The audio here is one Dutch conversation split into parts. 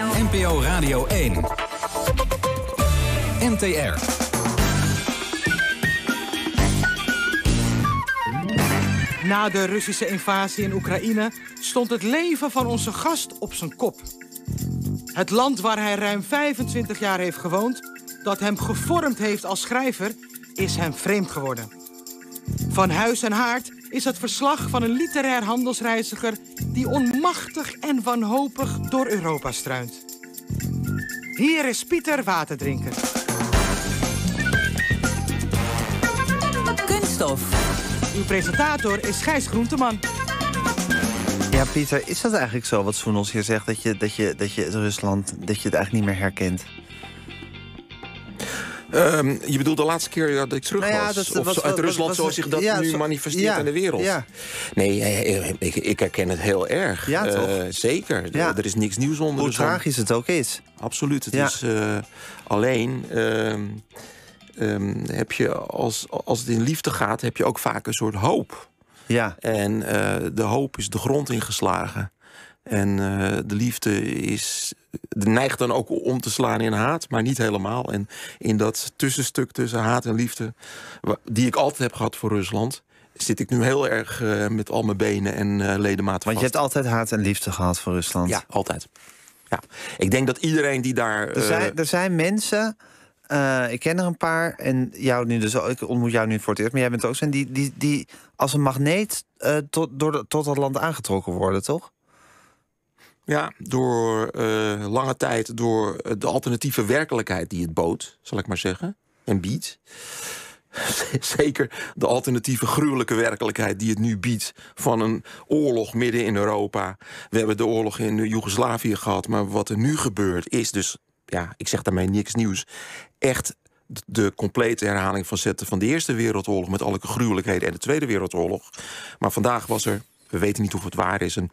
NPO Radio 1. NTR. Na de Russische invasie in Oekraïne stond het leven van onze gast op zijn kop. Het land waar hij ruim 25 jaar heeft gewoond, dat hem gevormd heeft als schrijver, is hem vreemd geworden. Van huis en haard is het verslag van een literair handelsreiziger die onmachtig en wanhopig door Europa struint. Hier is Pieter Waterdrinker. Kunststof. Uw presentator is Gijs Groenteman. Ja, Pieter, is dat eigenlijk zo wat Soenos hier zegt? Dat je, dat je, dat je Rusland, dat je het eigenlijk niet meer herkent? Ehm, je bedoelt de laatste keer dat ik terug Nou ja, was? dat of was- uit was- Rusland zoals zich dat ja, nu manifesteert ja, in de wereld? Nee, eh, eh, ik, ik herken het heel erg. Ja, Eh, zeker. Er is niks nieuws onder Hoe tragisch het ook is. Absoluut. Het is alleen... ehm, ehm, heb je als, als het in liefde gaat, heb je ook vaak een soort hoop. Ja, En de hoop is de grond ingeslagen. En de liefde is, neigt dan ook om te slaan in haat, maar niet helemaal. En in dat tussenstuk tussen haat en liefde, die ik altijd heb gehad voor Rusland, zit ik nu heel erg eh, met al mijn benen en eh, ledematen want je hebt altijd haat en liefde gehad voor Rusland. Ja, altijd. Ja. Ik denk dat iedereen die daar... Er eh, zijn, er zijn mensen, eh, ik ken er een paar, en jou nu dus, ik ontmoet jou nu voor het eerst, maar jij bent ook zijn die, die, die als een magneet eh, tot, door de- tot dat land aangetrokken worden, toch? Ja, door eh, lange tijd door eh, de alternatieve werkelijkheid die het bood, zal ik maar zeggen, en biedt. Zeker de alternatieve gruwelijke werkelijkheid die het nu biedt van een oorlog midden in Europa. We hebben de oorlog in Joegoslavië gehad, maar wat er nu gebeurt is dus, ja, ik zeg daarmee niks nieuws, echt de complete herhaling van zetten van de Eerste Wereldoorlog met alle gruwelijkheden en de Tweede Wereldoorlog. Maar vandaag was er, we weten niet of het waar is, een,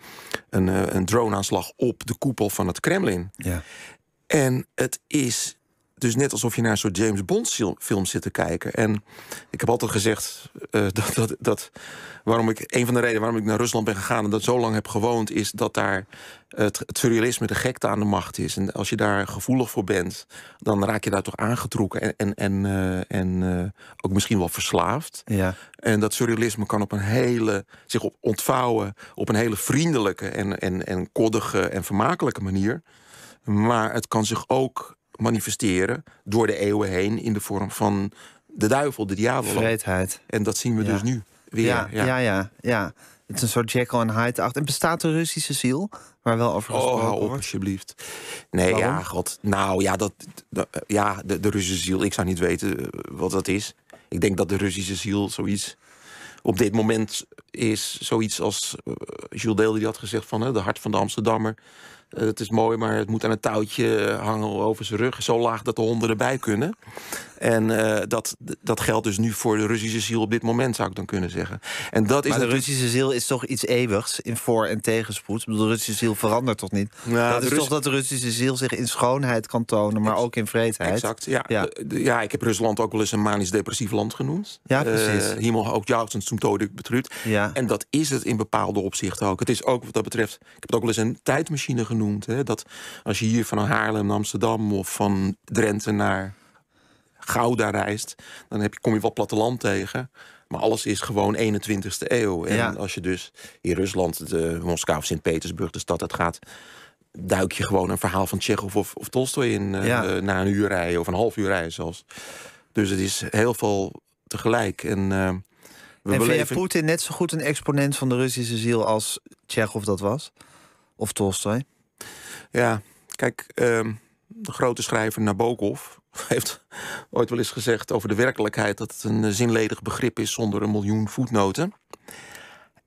een, eh, een droneaanslag op de koepel van het Kremlin. Ja. En het is dus net alsof je naar een soort James Bond film zit te kijken. En ik heb altijd gezegd eh, dat, dat, dat waarom ik een van de redenen waarom ik naar Rusland ben gegaan en dat zo lang heb gewoond, is dat daar het, het surrealisme, de gekte aan de macht is. En als je daar gevoelig voor bent, dan raak je daar toch aangetrokken en, en, en, eh, en eh, ook misschien wel verslaafd. Ja. En dat surrealisme kan op een hele, zich op ontvouwen op een hele vriendelijke en, en, en koddige en vermakelijke manier. Maar het kan zich ook manifesteren door de eeuwen heen in de vorm van de duivel, de diabolo. Vreedheid. En dat zien we Ja. dus nu weer. Ja, ja, ja, ja, Het is een soort Jekyll en Hyde acht. En bestaat de Russische ziel, waar wel over Oh, gesproken op wordt? alsjeblieft. Nee, Waarom? ja, god. Nou ja, dat, dat- ja de, de Russische ziel. Ik zou niet weten eh, wat dat is. Ik denk dat de Russische ziel zoiets op dit moment is. Zoiets als eh, Jules Deelder die had gezegd van hè, de hart van de Amsterdammer. Eh, het is mooi, maar het moet aan een touwtje eh, hangen over zijn rug. Zo laag dat de honden erbij kunnen. En eh, dat, dat geldt dus nu voor de Russische ziel op dit moment, zou ik dan kunnen zeggen. En dat is Maar de natuurlijk- Russische ziel is toch iets eeuwigs in voor- en tegenspoed? Ik bedoel, de Russische ziel verandert toch niet? Nou, dat is Rus- toch dat de Russische ziel zich in schoonheid kan tonen, maar ook in vreedheid? Exact, ja. Ja. Ja, ik heb Rusland ook wel eens een manisch-depressief land genoemd. Ja, precies. Uh, Himmel ook jouwens zum Tode betreft. Ja. En dat is het in bepaalde opzichten ook. Het is ook wat dat betreft, ik heb het ook wel eens een tijdmachine genoemd. Hè, dat als je hier van Haarlem naar Amsterdam of van Drenthe naar Gouda reist, dan heb je, kom je wat platteland tegen. Maar alles is gewoon 21ste eeuw. En Ja. als je dus in Rusland, de Moskou of Sint-Petersburg, de stad uit gaat, duik je gewoon een verhaal van Tsjechov of, of Tolstoy in eh, Ja. eh, na een uur rijden of een half uur rijden zelfs. Dus het is heel veel tegelijk. En, eh, we en beleven. Poetin net zo goed een exponent van de Russische ziel als Tsjechov dat was? Of Tolstoy? Ja, kijk, ehm, de grote schrijver Nabokov heeft ooit wel eens gezegd over de werkelijkheid dat het een eh, zinledig begrip is zonder een miljoen voetnoten.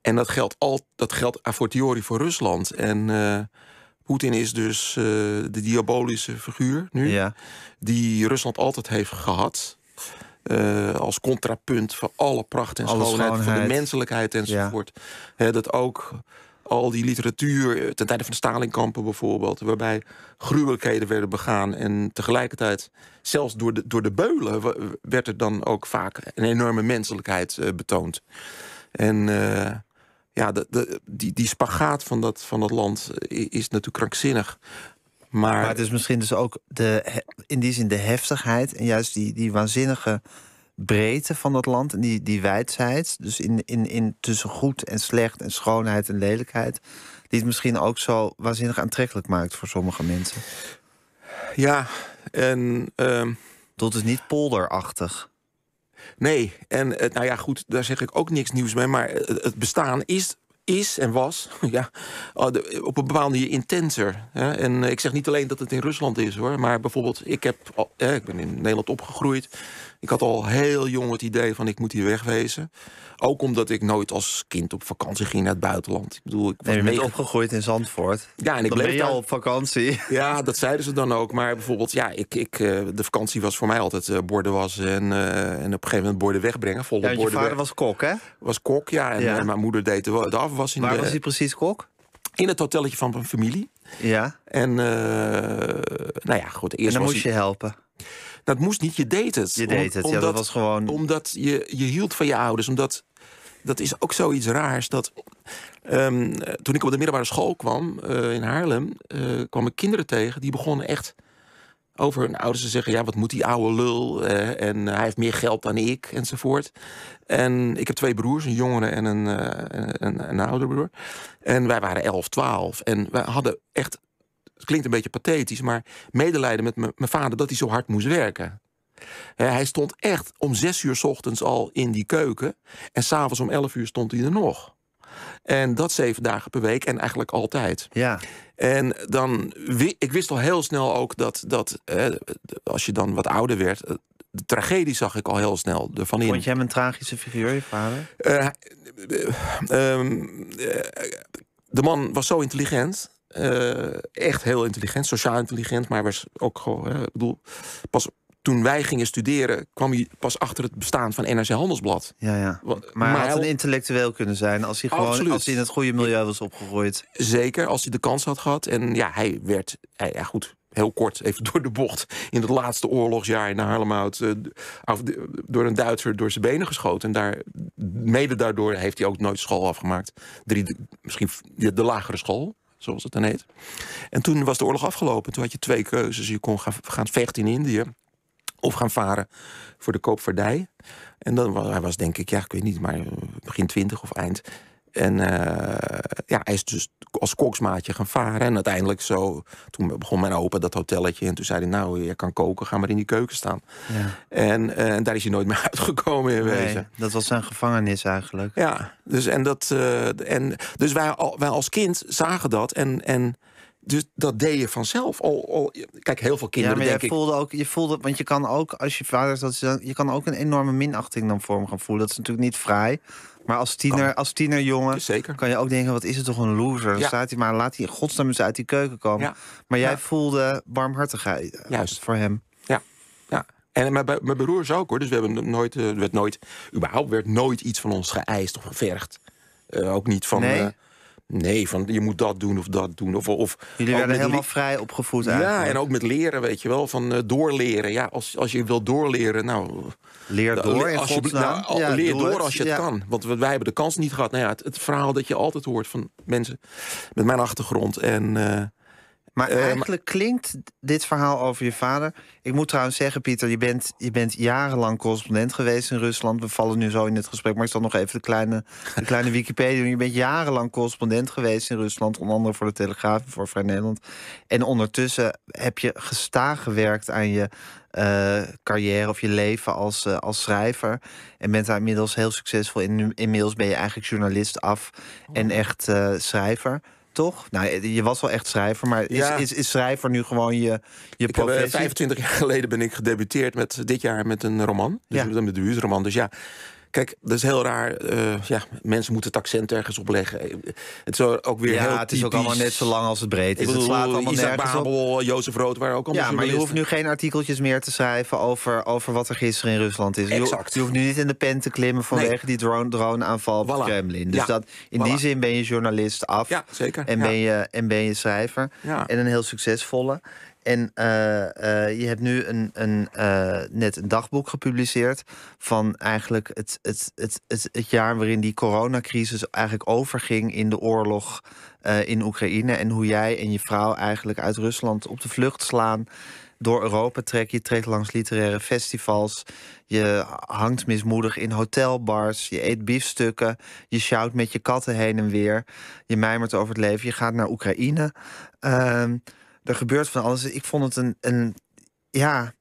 En dat geldt, al, dat geldt a fortiori voor Rusland. En eh, Poetin is dus eh, de diabolische figuur nu, Ja. die Rusland altijd heeft gehad. eh, als contrapunt voor alle pracht en Alle schoonheid, van de menselijkheid enzovoort. Hè, dat ook al die literatuur, eh, ten tijde van de Stalinkampen bijvoorbeeld, waarbij gruwelijkheden werden begaan en tegelijkertijd, zelfs door de, door de beulen, werd er dan ook vaak een enorme menselijkheid eh, betoond. En eh, ja, de, de, die, die spagaat van dat, van dat land is natuurlijk krankzinnig. Maar, Maar het is misschien dus ook de, in die zin de heftigheid en juist die, die waanzinnige breedte van dat land en die, die wijdheid. Dus in, in, in tussen goed en slecht en schoonheid en lelijkheid. Die het misschien ook zo waanzinnig aantrekkelijk maakt voor sommige mensen. ja, en ehm, Dat is niet polderachtig. nee. En nou ja, goed, daar zeg ik ook niks nieuws mee. Maar het, bestaan is, is en was ja, op een bepaalde manier intenser. Hè? En ik zeg niet alleen dat het in Rusland is hoor. Maar bijvoorbeeld, ik, heb, eh, ik ben in Nederland opgegroeid. Ik had al heel jong het idee van ik moet hier wegwezen. Ook omdat ik nooit als kind op vakantie ging naar het buitenland. Ik bedoel, ik was Nee, je bent opgegroeid in Zandvoort. Ja, en ik Dan bleef ben je daar- al op vakantie. Ja, dat zeiden ze dan ook. Maar bijvoorbeeld, ja, ik, ik, eh, de vakantie was voor mij altijd eh, borden wassen en, eh, en op een gegeven moment borden wegbrengen. Volle Ja, je vader weg- was kok, hè? was kok, ja. En Ja. mijn moeder deed de, de afwas in, Waar de- was hij precies kok? in het hotelletje van mijn familie. Ja, En eh, nou ja, goed. en Eerst dan was moest hij- je helpen. Dat moest niet, je deed het. Je deed het, ja, dat was gewoon... Omdat je, je hield van je ouders. Omdat, dat is ook zoiets raars. Dat, ehm, eh, toen ik op de middelbare school kwam eh, in Haarlem... eh, kwam ik kinderen tegen die begonnen echt over hun ouders te zeggen... ja, wat moet die oude lul? eh, en hij heeft meer geld dan ik, enzovoort. En ik heb twee broers, een jongere en een, eh, een, een, een oudere broer. En wij waren 11, 12. En wij hadden echt... Het klinkt een beetje pathetisch, maar medelijden met mijn vader dat hij zo hard moest werken. Hij stond echt om zes uur 's ochtends al in die keuken. En s'avonds om elf uur stond hij er nog. En dat zeven dagen per week en eigenlijk altijd. Ja, En dan, ik wist al heel snel ook dat, dat eh, als je dan wat ouder werd, eh, de tragedie zag ik al heel snel ervan in. vond je hem een tragische figuur, je vader? Eh, eh, ehm, eh, de man was zo intelligent. Eh, echt heel intelligent, sociaal intelligent, maar was ook gewoon. ik bedoel, pas toen wij gingen studeren, kwam hij pas achter het bestaan van NRC Handelsblad. Ja, ja. Maar hij had een intellectueel kunnen zijn als hij gewoon Absoluut. als hij in het goede milieu was opgegroeid. Zeker als hij de kans had gehad. En ja, hij werd, hij- ja goed, heel kort, even door de bocht. In het laatste oorlogsjaar in de Haarlemhout. eh, af- d- door een Duitser door zijn benen geschoten. En daar, mede daardoor heeft hij ook nooit school afgemaakt. Drie, misschien de lagere school, zoals het dan heet. En toen was de oorlog afgelopen. Toen had je twee keuzes. Je kon gaan, vechten in Indië. Of gaan varen voor de koopvaardij. En dan was hij was denk ik, ja, ik weet niet, maar eh, begin twintig of eind. En eh, ja, hij is dus als koksmaatje gaan varen. En uiteindelijk zo, toen begon mijn opa dat hotelletje. En toen zei hij, nou, je kan koken, ga maar in die keuken staan. Ja. En, eh, en daar is hij nooit meer uitgekomen in Nee, wezen. dat was zijn gevangenis eigenlijk. Ja, dus, en dat, eh, en, dus wij, al, wij als kind zagen dat. En, en dus dat deed je vanzelf. Al, al, kijk, heel veel Ja, kinderen maar jij denk ik... voelde ook, je voelde, want je kan ook, als je vader is, dat je kan ook een enorme minachting dan voor hem gaan voelen. Dat is natuurlijk niet vrij. Maar als tiener, als tienerjongen Zeker. kan je ook denken, wat is het toch een loser? Dan staat hij maar, laat hij in godsnaam eens uit die keuken komen. Maar jij voelde warmhartigheid eh, Juist. voor hem. Ja, ja. En mijn, mijn broers ook hoor. Dus we hebben nooit, eh, er werd nooit, überhaupt werd nooit iets van ons geëist of gevergd. Eh, ook niet van. Nee? Nee, van je moet dat doen of dat doen. Of, of Jullie werden helemaal le- vrij opgevoed Ja, eigenlijk. en ook met leren, weet je wel, van eh, doorleren. Ja, als, als je wil doorleren, nou. Leer nou, door in als je, nou, Ja, leer door het. als je het Ja. kan. Want wij hebben de kans niet gehad. Nou ja, het, het verhaal dat je altijd hoort van mensen met mijn achtergrond. En eh, Maar Eh, maar- eigenlijk klinkt dit verhaal over je vader. Ik moet trouwens zeggen, Pieter, je bent, je bent jarenlang correspondent geweest in Rusland. We vallen nu zo in het gesprek, maar ik zal nog even de kleine, de kleine Wikipedia doen. Je bent jarenlang correspondent geweest in Rusland, onder andere voor de Telegraaf en voor Vrij Nederland. En ondertussen heb je gestaag gewerkt aan je eh, carrière of je leven als, eh, als schrijver. En bent daar inmiddels heel succesvol in. Inmiddels ben je eigenlijk journalist af en echt eh, schrijver. Toch? Nou, je was wel echt schrijver, maar is, Ja. is, is schrijver nu gewoon je, je ik heb, eh, professie? 25 jaar geleden ben ik gedebuteerd met dit jaar met een roman. Dus Ja. met een debuutroman. Dus ja, kijk, dat is heel raar. eh, ja, mensen moeten het accent ergens op leggen. Het is ook weer ja, heel het is ook allemaal net zo lang als het breed is. Ik het slaat allemaal Isaac nergens op. Babel, Jozef Rood waren ook allemaal Ja, maar je hoeft nu geen artikeltjes meer te schrijven over, over wat er gisteren in Rusland is. Exact. je hoeft nu niet in de pen te klimmen vanwege Nee. die drone, drone-aanval op het Voilà. Kremlin. Dus Ja. dat, in die zin ben je journalist af. Ja, zeker. En, ben je, en ben je schrijver. En een heel succesvolle. En eh, eh, je hebt nu een, een, eh, net een dagboek gepubliceerd van eigenlijk het, het, het, het, jaar waarin die coronacrisis eigenlijk overging in de oorlog in Oekraïne. En hoe jij en je vrouw eigenlijk uit Rusland op de vlucht slaan. Door Europa trek je trekt langs literaire festivals. Je hangt mismoedig in hotelbars. Je eet biefstukken. Je sjouwt met je katten heen en weer. Je mijmert over het leven. Je gaat naar Oekraïne. Ehm, er gebeurt van alles. Ik vond het een, een. Ja,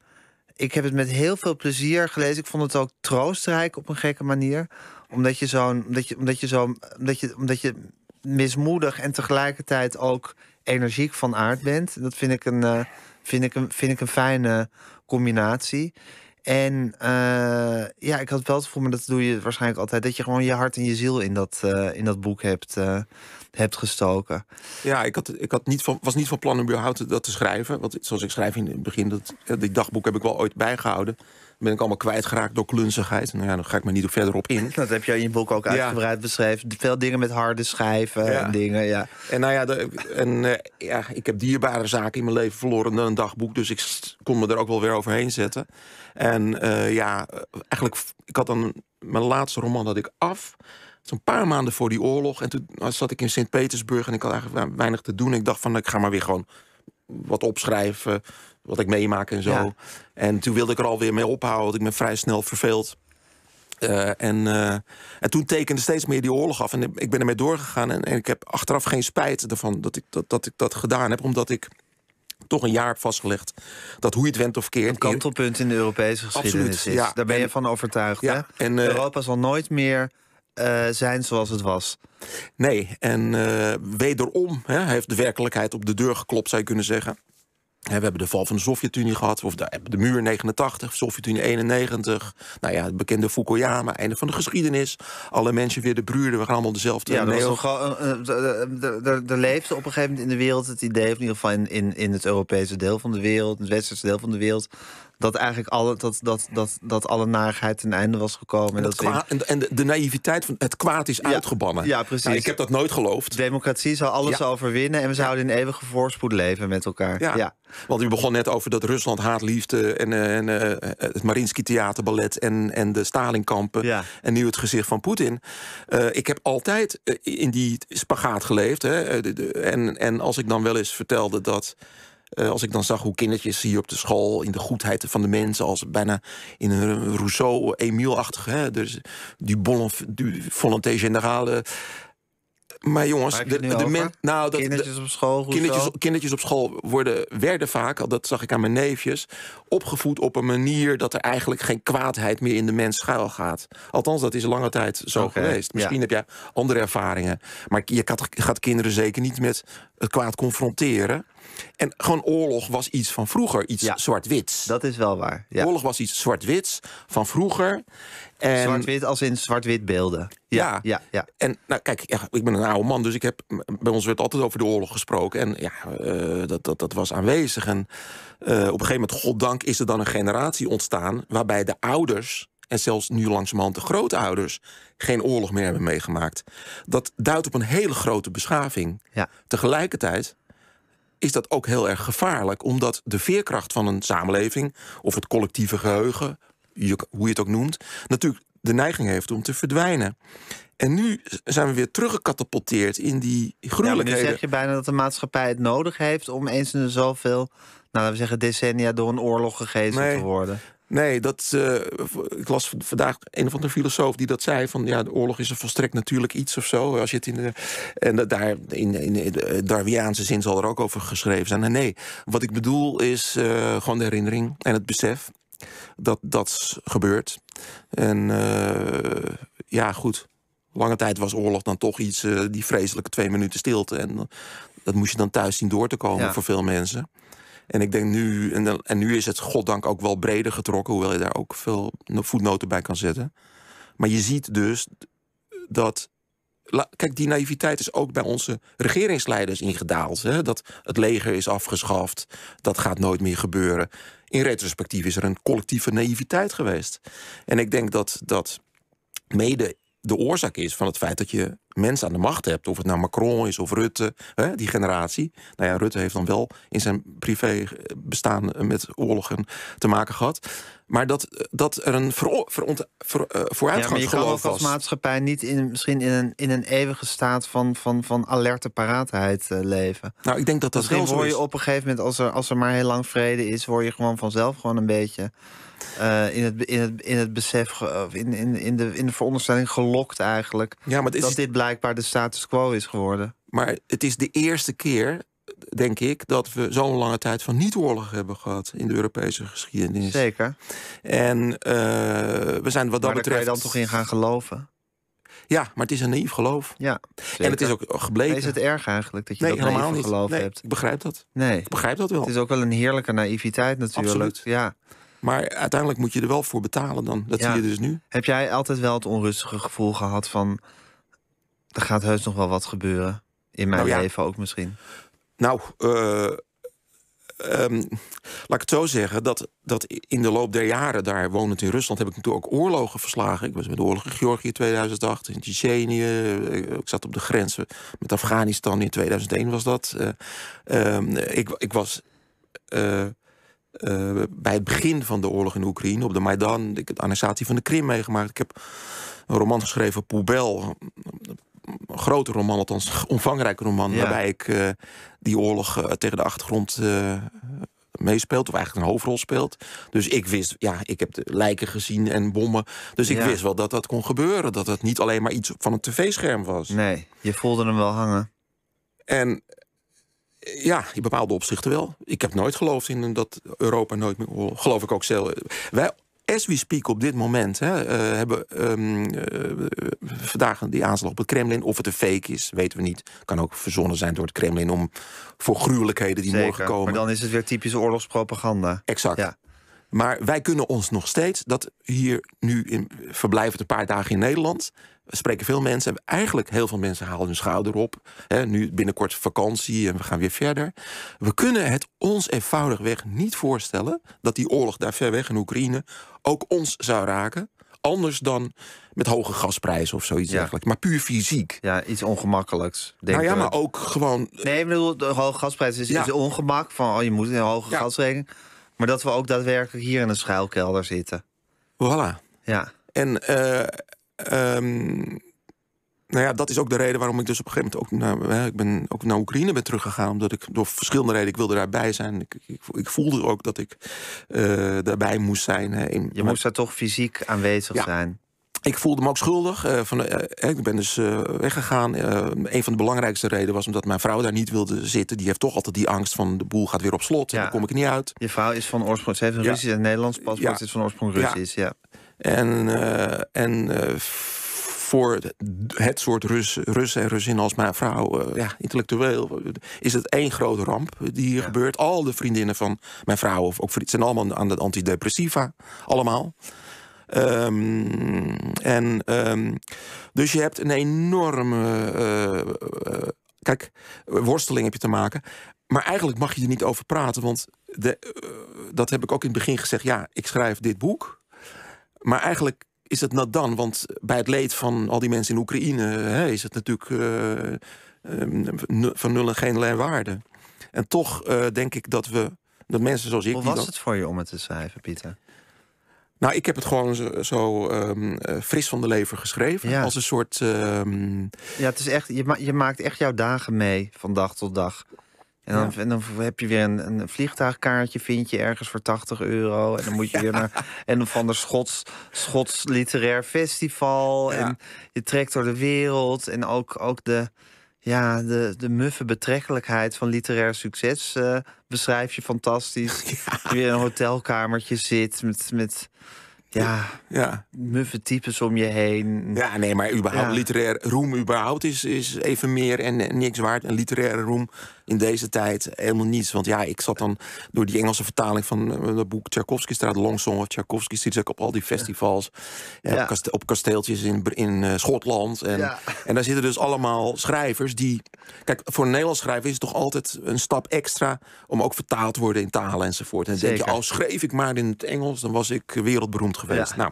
ik heb het met heel veel plezier gelezen. Ik vond het ook troostrijk op een gekke manier. Omdat je zo'n. Omdat je, omdat je zo. Omdat je, omdat je mismoedig en tegelijkertijd ook energiek van aard bent. Dat vind ik een, uh, vind ik een, vind ik een fijne combinatie. En uh, ja, ik had wel het gevoel, maar dat doe je waarschijnlijk altijd, dat je gewoon je hart en je ziel in dat, uh, in dat boek hebt, hebt gestoken. Ja, ik, had, ik had niet van, was niet van plan om überhaupt dat te schrijven. Want zoals ik schrijf in het begin, dat, die dagboek heb ik wel ooit bijgehouden ben ik allemaal kwijtgeraakt door klunzigheid. Nou ja, dan ga ik me niet verder op in. Dat heb je in je boek ook uitgebreid beschreven. Veel dingen met harde schijven en dingen, ja. En nou ja, de, en, uh, ja, ik heb dierbare zaken in mijn leven verloren dan een dagboek. Dus ik kon me er ook wel weer overheen zetten. En uh, ja, eigenlijk, ik had dan mijn laatste roman dat ik af. Zo'n paar maanden voor die oorlog. En toen zat ik in Sint-Petersburg en ik had eigenlijk weinig te doen. Ik dacht van, ik ga maar weer gewoon wat opschrijven wat ik meemaak en zo. En toen wilde ik er alweer mee ophouden, want ik ben vrij snel verveeld. Uh, en, uh, en toen tekende steeds meer die oorlog af. En ik ben ermee doorgegaan. En, en ik heb achteraf geen spijt ervan dat ik dat, dat ik dat gedaan heb. Omdat ik toch een jaar heb vastgelegd dat hoe je het went of keert. Een kantelpunt in de Europese geschiedenis Absoluut, is. Ja. Daar ben je van overtuigd. Ja. Hè? En, uh, Europa zal nooit meer zijn zoals het was. Nee, en wederom hè, heeft de werkelijkheid op de deur geklopt, zou je kunnen zeggen. We hebben de val van de Sovjet-Unie gehad, of de, de muur 89, Sovjet-Unie 91. Nou ja, het bekende Fukuyama, einde van de geschiedenis. Alle mensen weer de bruurden, we gaan allemaal dezelfde... Ja, er leefde op een gegeven moment in de wereld het idee... of in ieder geval in, in, in het Europese deel van de wereld... het westerse deel van de wereld dat eigenlijk alle, dat, dat, dat, dat alle narigheid ten einde was gekomen. En, dat kwaad, en, de, naïviteit van het kwaad is uitgebannen. Ja, precies. Nou, ik heb dat nooit geloofd. Democratie zal alles overwinnen en we zouden in eeuwige voorspoed leven met elkaar. Ja. Want u begon net over dat Rusland haatliefde en, uh, en uh, het Marinsky Theaterballet en, en de Stalingkampen. En nu het gezicht van Poetin. Uh, ik heb altijd in die spagaat geleefd. Hè, en, en als ik dan wel eens vertelde dat. Uh, als ik dan zag hoe kindertjes hier op de school in de goedheid van de mensen, als bijna in een Rousseau, Emile-achtige, dus die, die volonté générale. Maar jongens, de, de men, nou, dat, kindertjes op school, kindertjes, kindertjes, op school worden, werden vaak, dat zag ik aan mijn neefjes, opgevoed op een manier dat er eigenlijk geen kwaadheid meer in de mens schuil gaat. Althans, dat is lange tijd zo geweest. Misschien heb jij andere ervaringen. Maar je gaat kinderen zeker niet met het kwaad confronteren. En gewoon oorlog was iets van vroeger, iets zwart-wits. Dat is wel waar. Ja. Oorlog was iets zwart-wits van vroeger. En... Zwart-wit als in zwart-wit beelden. Ja, ja, ja. En nou, kijk, ja, ik ben een oude man, dus ik heb, bij ons werd altijd over de oorlog gesproken. En ja, uh, dat, dat, dat was aanwezig. En uh, op een gegeven moment, goddank, is er dan een generatie ontstaan... waarbij de ouders en zelfs nu langzamerhand de grootouders geen oorlog meer hebben meegemaakt. Dat duidt op een hele grote beschaving. Ja. Tegelijkertijd is dat ook heel erg gevaarlijk, omdat de veerkracht van een samenleving of het collectieve geheugen, hoe je het ook noemt, natuurlijk de neiging heeft om te verdwijnen. En nu zijn we weer teruggecatapulteerd in die gruwelijkheden. Ja, nu zeg je bijna dat de maatschappij het nodig heeft om eens in de zoveel, nou, laten we zeggen, decennia door een oorlog gegezeld te worden. Nee, dat, uh, ik las vandaag een of andere filosoof die dat zei: van ja, de oorlog is een volstrekt natuurlijk iets of zo. Als je het in de, en daar in, in de Darwiaanse zin zal er ook over geschreven zijn. En nee, wat ik bedoel is uh, gewoon de herinnering en het besef dat dat gebeurt. En uh, ja, goed. Lange tijd was oorlog dan toch iets, die vreselijke twee minuten stilte. En dat moest je dan thuis zien door te komen voor veel mensen. En ik denk nu, en, en nu is het goddank ook wel breder getrokken, hoewel je daar ook veel voetnoten bij kan zetten. Maar je ziet dus dat. Kijk, die naïviteit is ook bij onze regeringsleiders ingedaald. Hè? Dat het leger is afgeschaft, dat gaat nooit meer gebeuren. In retrospectief is er een collectieve naïviteit geweest. En ik denk dat dat mede de oorzaak is van het feit dat je mensen aan de macht hebt, of het nou Macron is of Rutte, hè, die generatie. Nou ja, Rutte heeft dan wel in zijn privé bestaan met oorlogen te maken gehad. Maar dat, dat er een ver, uh, ja, maar je kan ook als maatschappij niet in, misschien in een, in een eeuwige staat van, van, van alerte paraatheid uh, leven. Nou, ik denk dat dat misschien word je op een gegeven moment, als er, als er maar heel lang vrede is, word je gewoon vanzelf gewoon een beetje uh, in, het, in, het, in het besef, in, in, in, de, in de veronderstelling gelokt eigenlijk. Ja, maar dat dit blijkbaar de status quo is geworden. Maar het is de eerste keer denk ik, dat we zo'n lange tijd van niet-oorlog hebben gehad in de Europese geschiedenis. Zeker. En uh, we zijn wat dat maar betreft. Kan je dan toch in gaan geloven? Ja, maar het is een naïef geloof. Ja, en het is ook gebleken. is het erg eigenlijk dat je nee, dat helemaal niet. geloof nee, hebt? Ik begrijp dat. Nee. Ik begrijp dat wel. Het is ook wel een heerlijke naïviteit natuurlijk. Absoluut. Ja. Maar uiteindelijk moet je er wel voor betalen dan. Dat zie je dus nu. Heb jij altijd wel het onrustige gevoel gehad van... er gaat heus nog wel wat gebeuren? In mijn nou leven ook misschien. Nou, uh, laat ik het zo zeggen, dat, dat in de loop der jaren, daar wonend in Rusland, heb ik natuurlijk ook oorlogen verslagen. Ik was met de oorlog in Georgië 2008, in Tsjetsjenië. Ik zat op de grens met Afghanistan in 2001 was dat. Uh, ik, ik was uh, bij het begin van de oorlog in Oekraïne op de Maidan. De annexatie van de Krim meegemaakt. Ik heb een roman geschreven, Poebel een grote roman, althans omvangrijke roman, waarbij ik uh, die oorlog uh, tegen de achtergrond meespeelt, of eigenlijk een hoofdrol speelt. Dus ik wist, ja, ik heb de lijken gezien en bommen. Dus ik ja. wist wel dat dat kon gebeuren. Dat het niet alleen maar iets van een tv-scherm was. Nee, je voelde hem wel hangen. En ja, in bepaalde opzichten wel. Ik heb nooit geloofd in dat Europa nooit meer oorlog. Geloof ik ook zelf. Wij as we speak op dit moment hè, uh, hebben um, uh, vandaag die aanslag op het Kremlin. Of het een fake is, weten we niet. Kan ook verzonnen zijn door het Kremlin om voor gruwelijkheden die Zeker, morgen komen. Maar dan is het weer typische oorlogspropaganda. Exact. Ja. Maar wij kunnen ons nog steeds, dat hier nu in, verblijven een paar dagen in Nederland. We spreken veel mensen. En eigenlijk heel veel mensen halen hun schouder op. Hè, nu binnenkort vakantie en we gaan weer verder. We kunnen het ons eenvoudigweg niet voorstellen dat die oorlog daar ver weg in Oekraïne ook ons zou raken. Anders dan met hoge gasprijzen of zoiets ja. dergelijks. Maar puur fysiek. Ja, iets ongemakkelijks. Denk nou ja, maar ook gewoon. Nee, ik bedoel, de hoge gasprijs is, ja. is ongemak. Van oh, je moet een hoge ja. gasrekening. Maar dat we ook daadwerkelijk hier in een schuilkelder zitten. Voilà. Ja. En uh, um, nou ja, dat is ook de reden waarom ik dus op een gegeven moment ook naar, ik ben ook naar Oekraïne ben teruggegaan. Omdat ik door verschillende redenen, ik wilde daarbij zijn. Ik, ik, ik voelde ook dat ik uh, daarbij moest zijn. Hè, in, je moest daar toch fysiek aanwezig ja. zijn. Ik voelde me ook schuldig. Uh, van, uh, ik ben dus uh, weggegaan. een van de belangrijkste redenen was omdat mijn vrouw daar niet wilde zitten. Die heeft toch altijd die angst van de boel gaat weer op slot. Ja. En dan kom ik er niet uit. Je vrouw is van oorsprong, ze heeft een ja. Russisch en Nederlands paspoort. Ja. is van oorsprong Russisch, ja. En, en voor het soort Rus, Russen en Russinnen als mijn vrouw, ja, intellectueel, is het één grote ramp die hier gebeurt. Al de vriendinnen van mijn vrouw, of ook zijn allemaal aan de antidepressiva, allemaal. Um, en um, dus je hebt een enorme. Uh, uh, kijk, worsteling heb je te maken. Maar eigenlijk mag je er niet over praten. Want de, uh, dat heb ik ook in het begin gezegd. Ja, ik schrijf dit boek. Maar eigenlijk is het not dan. Want bij het leed van al die mensen in Oekraïne hè, is het natuurlijk um, van nul en geen waarde. En toch denk ik dat we. Dat mensen zoals ik. Hoe was het voor je om het te schrijven, Pieter? Nou, ik heb het gewoon zo, zo um, fris van de lever geschreven. Ja. Als een soort. Um... Ja, het is echt. Je, ma je, maakt echt jouw dagen mee van dag tot dag. En dan, ja. en dan heb je weer een, een, vliegtuigkaartje, vind je ergens voor 80 euro. En dan moet je weer naar en van de Schots, Schots Literair Festival. En je trekt door de wereld. En ook, ook de, ja, de, de muffe betrekkelijkheid van literair succes uh, beschrijf je fantastisch. Ja. Je weer in een hotelkamertje zit met, met ja, ja. muffe types om je heen. Ja, nee, maar überhaupt ja. literair roem überhaupt is, is even meer en, en niks waard. Een literaire roem in deze tijd helemaal niets. Want ja, ik zat dan door die Engelse vertaling van uh, het boek Tchaikovsky staat Long Song of Tchaikovsky zit ik op al die festivals. Ja. Ja, op, kast op, kasteeltjes in, in uh, Schotland. En, en daar zitten dus allemaal schrijvers die... Kijk, voor een Nederlands schrijver is het toch altijd een stap extra... om ook vertaald te worden in talen enzovoort. En dan denk je, al oh, schreef ik maar in het Engels... dan was ik wereldberoemd geweest. Nou,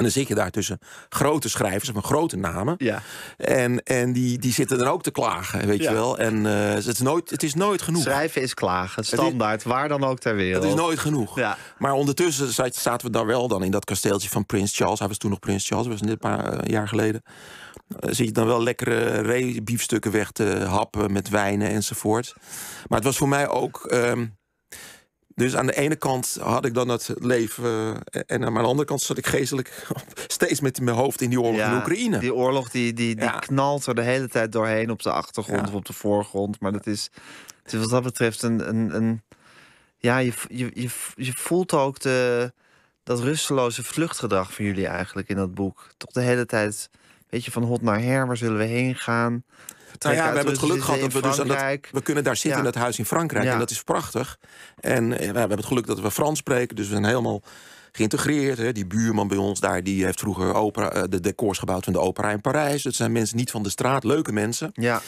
En dan zit je daar tussen grote schrijvers van grote namen. Ja. En, en die, die zitten dan ook te klagen, weet Ja. je wel. En eh, het, is nooit, het is nooit genoeg. Schrijven is klagen, standaard, waar dan ook ter wereld. Het is nooit genoeg. Ja. Maar ondertussen zat- zaten we daar wel dan in dat kasteeltje van Prins Charles. Hij was toen nog Prins Charles, dat was net een paar eh, jaar geleden. Eh, zit je dan wel lekkere reebiefstukken weg te happen met wijnen enzovoort. Maar het was voor mij ook... ehm, dus aan de ene kant had ik dan het leven... eh, en aan de andere kant zat ik geestelijk steeds met mijn hoofd in die oorlog in Oekraïne. Die oorlog die, die, die Ja. knalt er de hele tijd doorheen op de achtergrond Ja. of op de voorgrond. Maar dat is, het is wat dat betreft een. een, een ja, je, je, je, je voelt ook de, dat rusteloze vluchtgedrag van jullie eigenlijk in dat boek. Toch de hele tijd, weet je, van hot naar her, waar zullen we heen gaan? Nou ja, we hebben het geluk gehad dat we dus aan dat, we kunnen daar zitten Ja. in dat huis in Frankrijk Ja. en dat is prachtig. En eh, we hebben het geluk dat we Frans spreken, dus we zijn helemaal geïntegreerd. Hè. Die buurman bij ons daar, die heeft vroeger opera, eh, de decors gebouwd van de opera in Parijs. Dat zijn mensen niet van de straat, leuke mensen. Ja,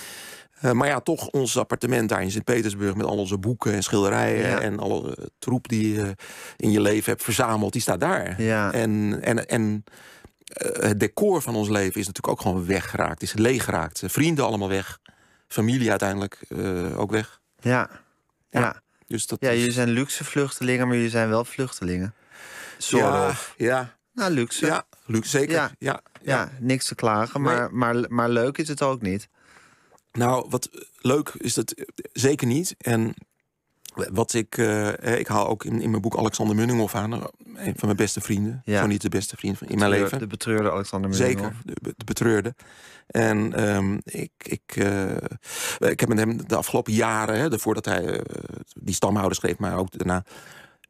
Eh, maar ja, toch ons appartement daar in Sint-Petersburg met al onze boeken en schilderijen Ja. en alle troep die je in je leven hebt verzameld, die staat daar. Ja. En, en, en het decor van ons leven is natuurlijk ook gewoon weggeraakt, is leeggeraakt. Eh, Vrienden allemaal weg, familie uiteindelijk eh, ook weg. ja, ja. Ja. ja. Dus dat jullie is- zijn luxe vluchtelingen, maar jullie zijn wel vluchtelingen. Soort ja, ja, Nou, luxe. ja, Luc, zeker. Ja. Ja. Ja, niks te klagen, maar, maar, maar leuk is het ook niet. Nou, wat eh, leuk is dat eh, zeker niet. En wat ik, eh, ik haal ook in, in mijn boek Alexander Munninghoff aan, eh, een van mijn beste vrienden. Ja. Zo niet de beste vriend van, in mijn leven. De betreurde Alexander Zeker, Munninghoff. de, be- de betreurde. En ehm, ik, ik, eh, ik heb met hem de afgelopen jaren, hè, voordat hij eh, die stamhouder schreef, maar ook daarna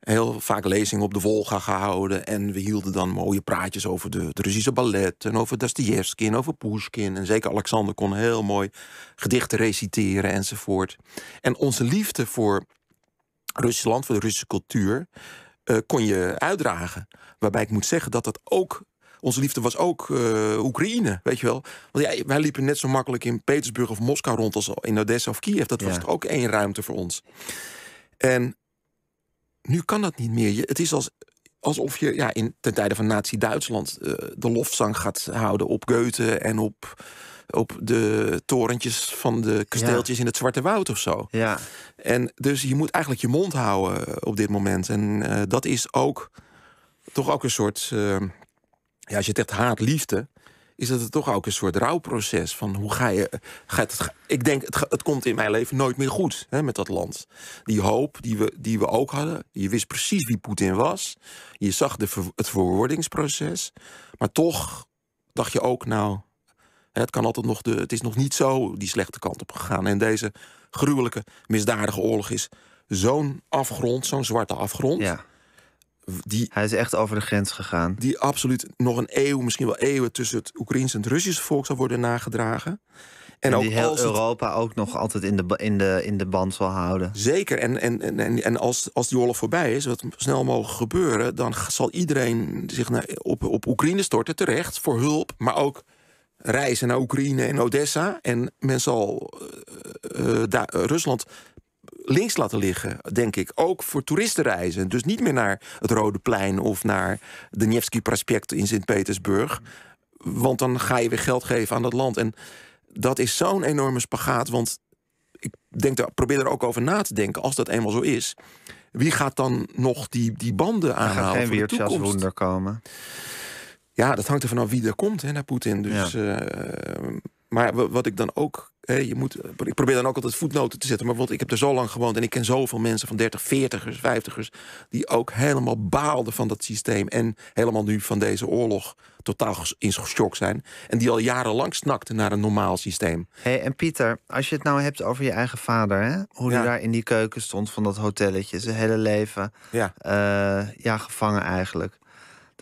heel vaak lezingen op de Wolga gehouden. En we hielden dan mooie praatjes over de, de Russische ballet en over Dostoevsky en over Pushkin. En zeker Alexander kon heel mooi gedichten reciteren enzovoort. En onze liefde voor Rusland, voor de Russische cultuur, eh, kon je uitdragen. Waarbij ik moet zeggen dat dat ook. Onze liefde was ook eh, Oekraïne, weet je wel. Want ja, wij liepen net zo makkelijk in Petersburg of Moskou rond als in Odessa of Kiev. Dat was toch ook één ruimte voor ons. En nu kan dat niet meer. Je, het is als, alsof je ja, in, ten tijde van Nazi-Duitsland eh, de lofzang gaat houden op Goethe en op, op de torentjes van de kasteeltjes in het Zwarte Woud of zo. Ja, En dus je moet eigenlijk je mond houden eh, op dit moment. En eh, dat is ook toch ook een soort. eh, ja, als je het echt haat-liefde. Is dat het toch ook een soort rouwproces van hoe ga je. Gaat het, ik denk, het, het komt in mijn leven nooit meer goed hè, met dat land. Die hoop die we, die we ook hadden. Je wist precies wie Poetin was. Je zag de, het verwordingsproces. Maar toch dacht je ook, nou, het kan altijd nog de. Het is nog niet zo die slechte kant op gegaan. En deze gruwelijke, misdadige oorlog is zo'n afgrond, zo'n zwarte afgrond. ja. Die, Hij is echt over de grens gegaan. die absoluut nog een eeuw, misschien wel eeuwen tussen het Oekraïnse en het Russische volk zal worden nagedragen. En, En ook die heel het- Europa ook nog altijd in de, in de, in de band zal houden. Zeker. En, en, en, en, en als, als die oorlog voorbij is, wat snel mogen gebeuren, dan zal iedereen zich naar, op, op Oekraïne storten, terecht, voor hulp, maar ook reizen naar Oekraïne en Odessa. En men zal eh, eh, daar- eh, Rusland links laten liggen, denk ik. Ook voor toeristenreizen. Dus niet meer naar het Rode Plein of naar de Nevsky Prospect in Sint-Petersburg. Want dan ga je weer geld geven aan dat land. En dat is zo'n enorme spagaat. Want ik denk daar, probeer er ook over na te denken. Als dat eenmaal zo is. Wie gaat dan nog die, die banden Er gaat geen voor de Wirtschafts toekomst? Wunder komen. Ja, dat hangt er vanaf wie er komt hè, naar Poetin. Dus, eh, maar wa- wat ik dan ook... Hè, je moet, ik probeer dan ook altijd voetnoten te zetten. Maar want ik heb er zo lang gewoond... en ik ken zoveel mensen van 30, 40ers, 50ers... die ook helemaal baalden van dat systeem... en helemaal nu van deze oorlog totaal in shock zijn... en die al jarenlang snakten naar een normaal systeem. Hey, en Pieter, als je het nou hebt over je eigen vader, hè? hoe Ja. hij daar in die keuken stond van dat hotelletje, zijn hele leven, Ja, eh, ja, gevangen eigenlijk.